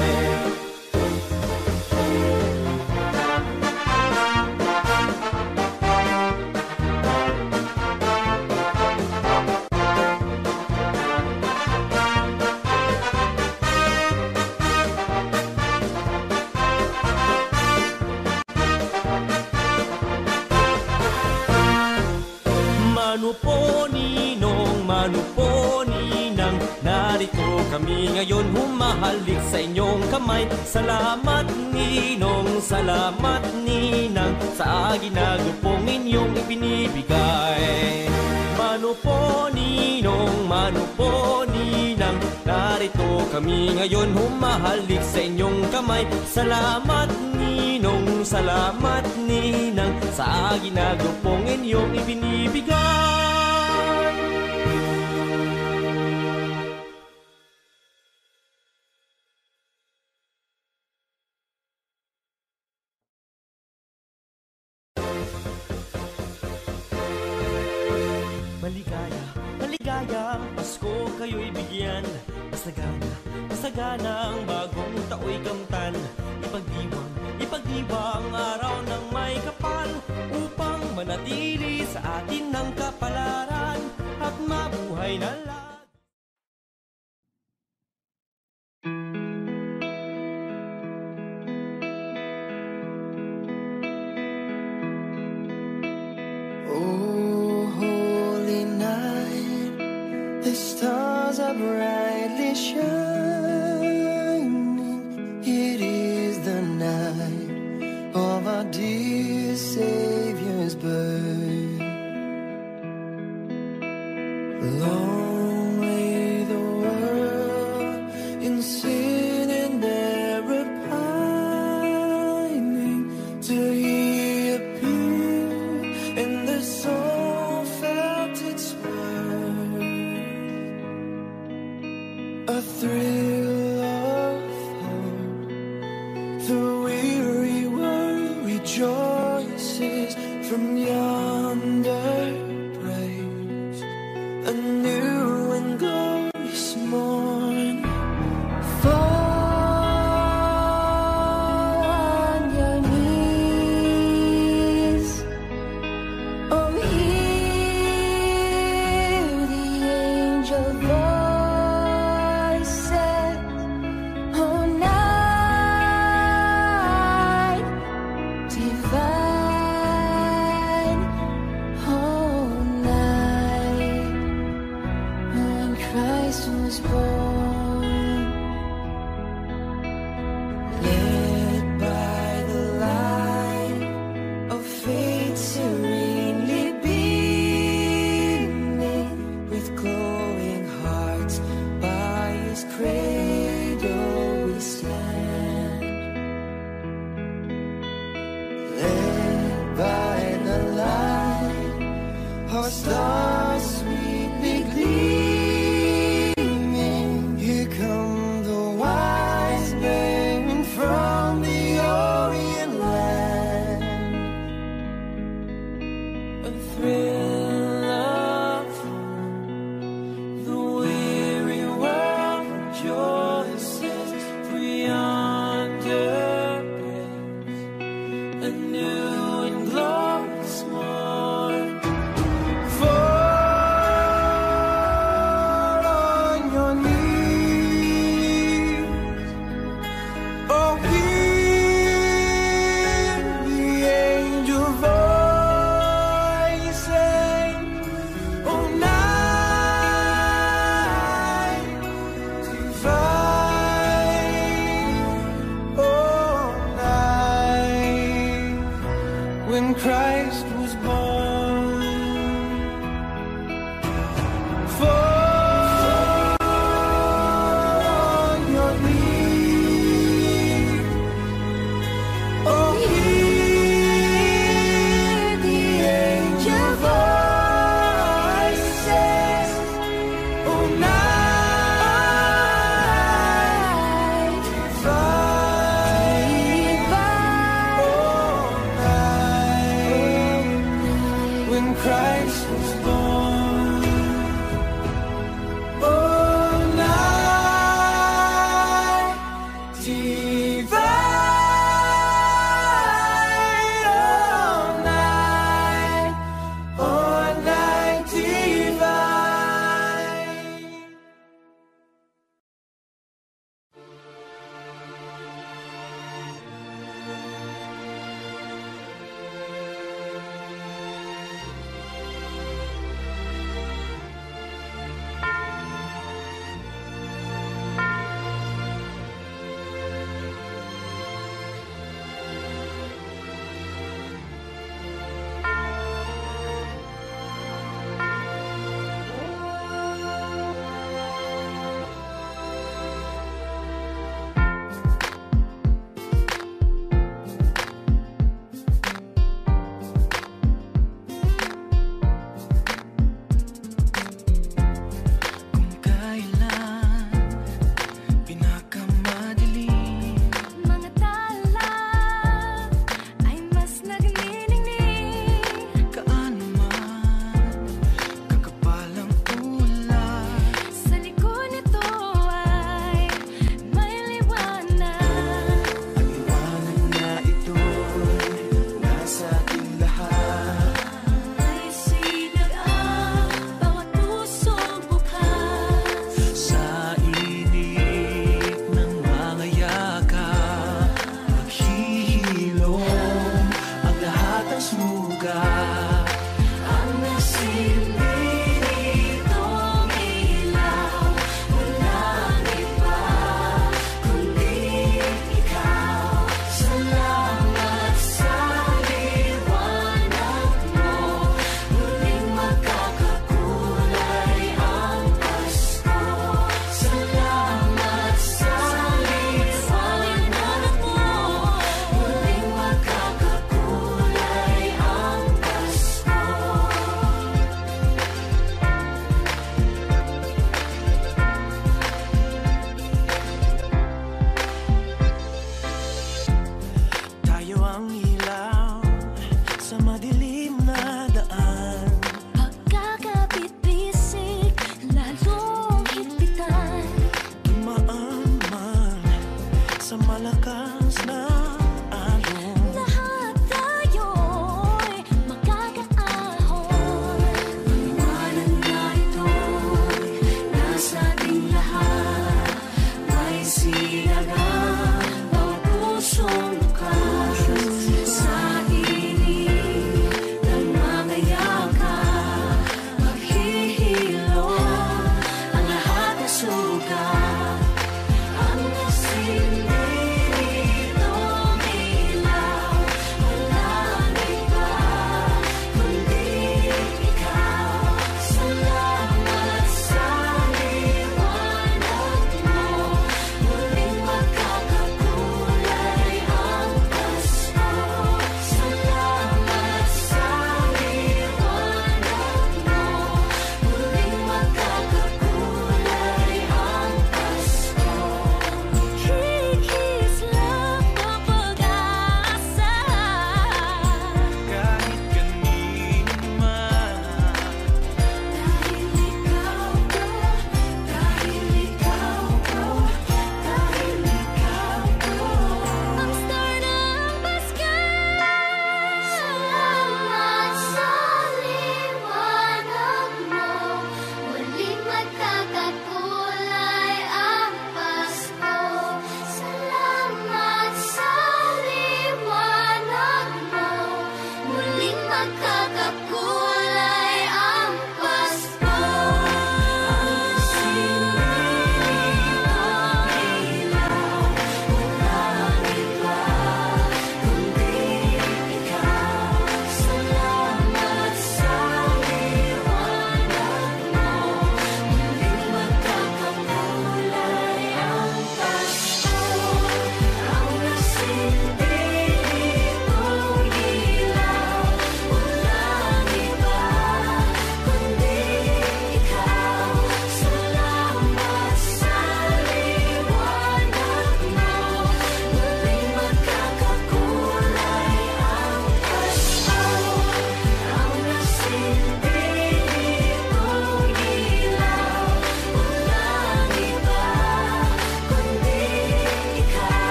I: ngayon humahalik sa inyong kamay. Salamat ninong, salamat ninang Sa ginagupong inyong ibinibigay. Mano po ninong, mano po ninang Narito kami ngayon humahalik sa inyong kamay. Salamat ninong, salamat ninang Sa ginagupong inyong ibinibigay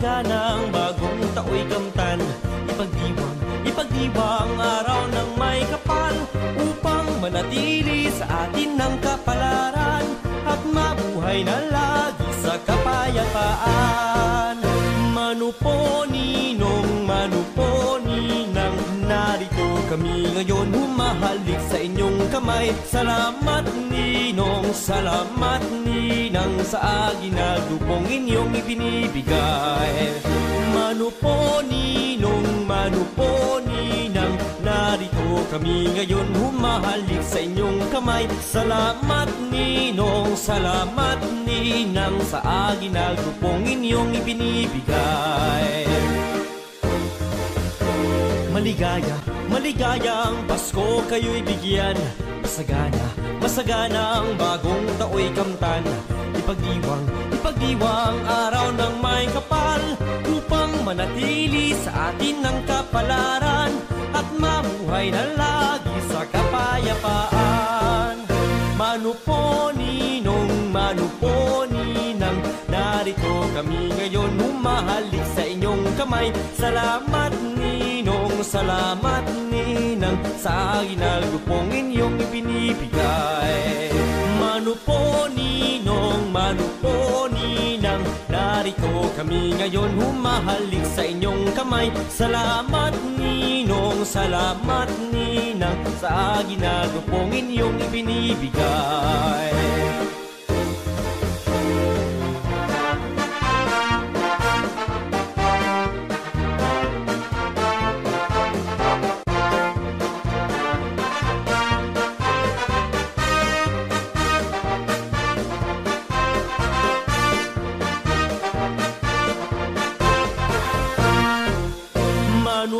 I: masagana Sa aginagdupong inyong ibinibigay. Manupo ninong, manupo ninang Narito kami ngayon humahalik sa inyong kamay. Salamat ninong, salamat ninang Sa aginagdupong inyong ibinibigay. Maligaya, maligayang Pasko kayo'y bigyan. Masagana, masagana ang bagong tao'y kamtan Ipagdiwang araw ng may kapal Upang manatili sa atin ng kapalaran At mamuhay na lagi sa kapayapaan. Manupo ninong, manupo ninang Narito kami ngayon humahalik sa inyong kamay. Salamat salamat ninang Sa ginagupong inyong ibinibigay. Manupo ninong, manupo ninang Narito kami ngayon humahalik sa inyong kamay. Salamat ninong, salamat ninang Sa ginagupong inyong ibinibigay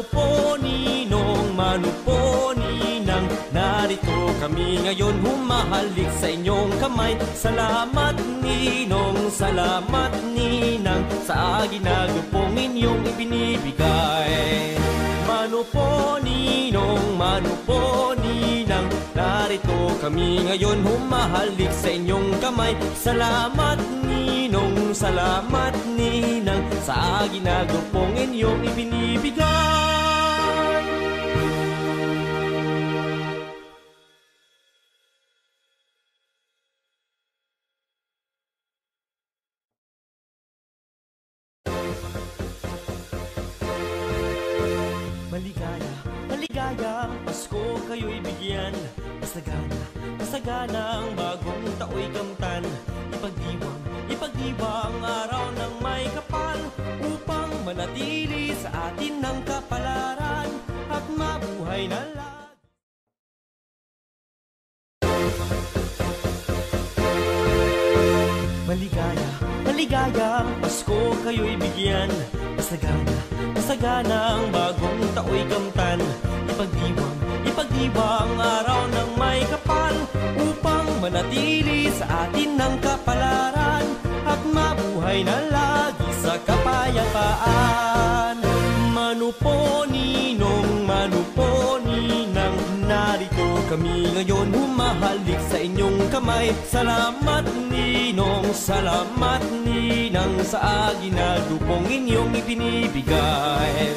I: Manupo ninong, manupo ninang Narito kami ngayon. Humahalik sa inyong kamay. Salamat ninong, salamat ninang Sa ginagupong inyong ibinibigay. Manupo ninong, manupo ninang Narito kami ngayon. Humahalik sa inyong kamay. Salamat ninong, salamat ninang Sa ginagupong inyong ibinibigay humahalik sa inyong kamay. Salamat ninong, salamat ninang Sa aginagupong inyong ibinibigay.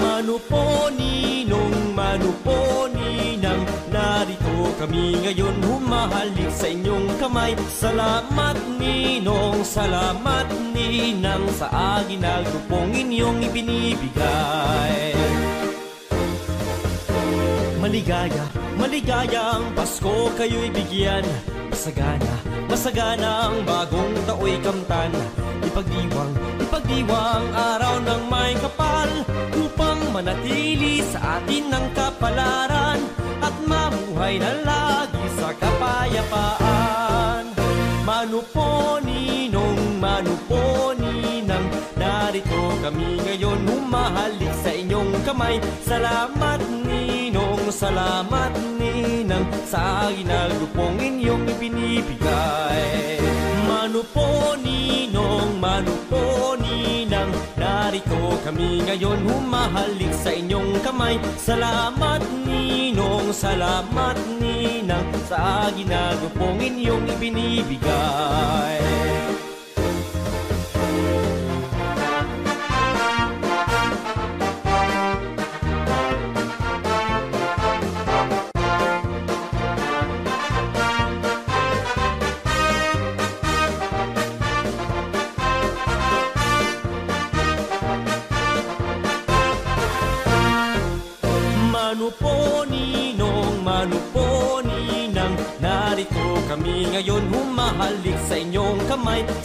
I: Manupo ninong, manupo ninang. Narito kami ngayon humahalik sa inyong kamay. Salamat ninong, salamat ninang Sa aginagupong inyong ibinibigay. Maligaya, maligayang Pasko kayo'y bigyan. Masagana, masagana ang bagong tao'y kamtan. Ipagdiwang, ipagdiwang araw ng may kapal Upang manatili sa atin ng kapalaran At mamuhay na lagi sa kapayapaan. Manupo ninong, manupo ninang Narito kami ngayon humahalik sa inyong kamay. Salamat ninong, salamat ninang Sa ginagupong inyong ibinibigay. Manupo ninong, manupo ninang Narito kami ngayon humahalik sa inyong kamay. Salamat Ninong, salamat Ninang Sa ginagupong inyong ibinibigay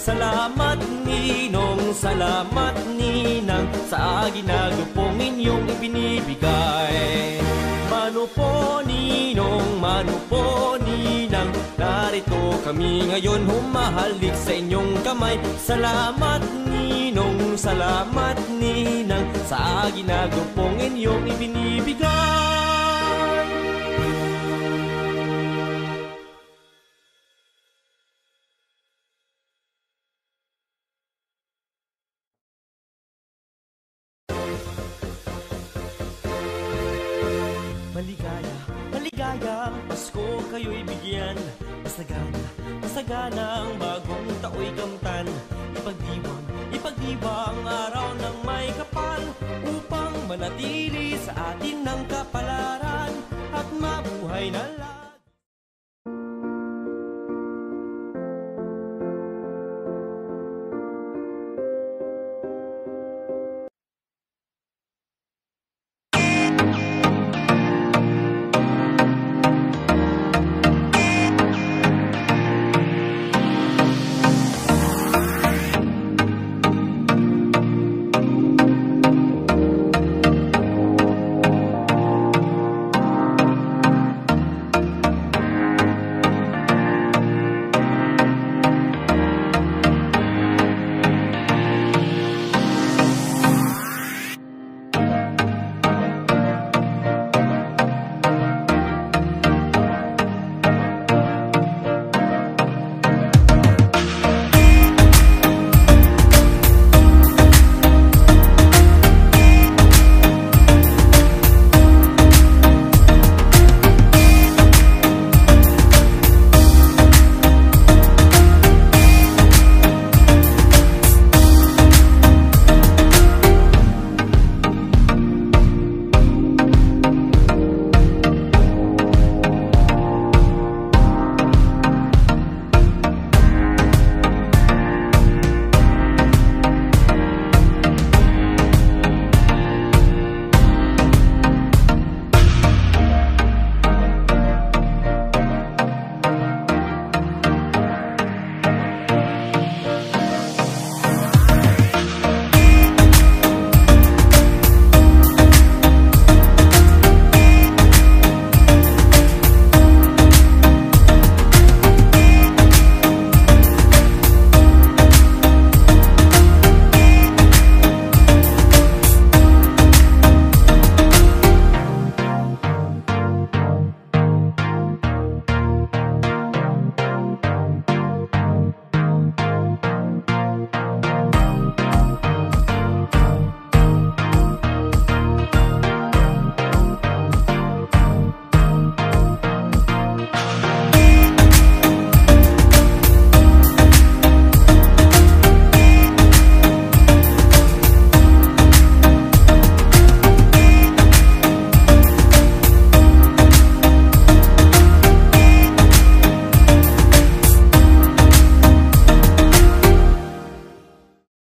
I: Salamat ninong, salamat ninang Sa ginagupong inyong ibinibigay. Manu po ninong, manu po ninang Narito kami ngayon humahalik sa inyong kamay. Salamat ninong, salamat ninang Sa ginagupong inyong ibinibigay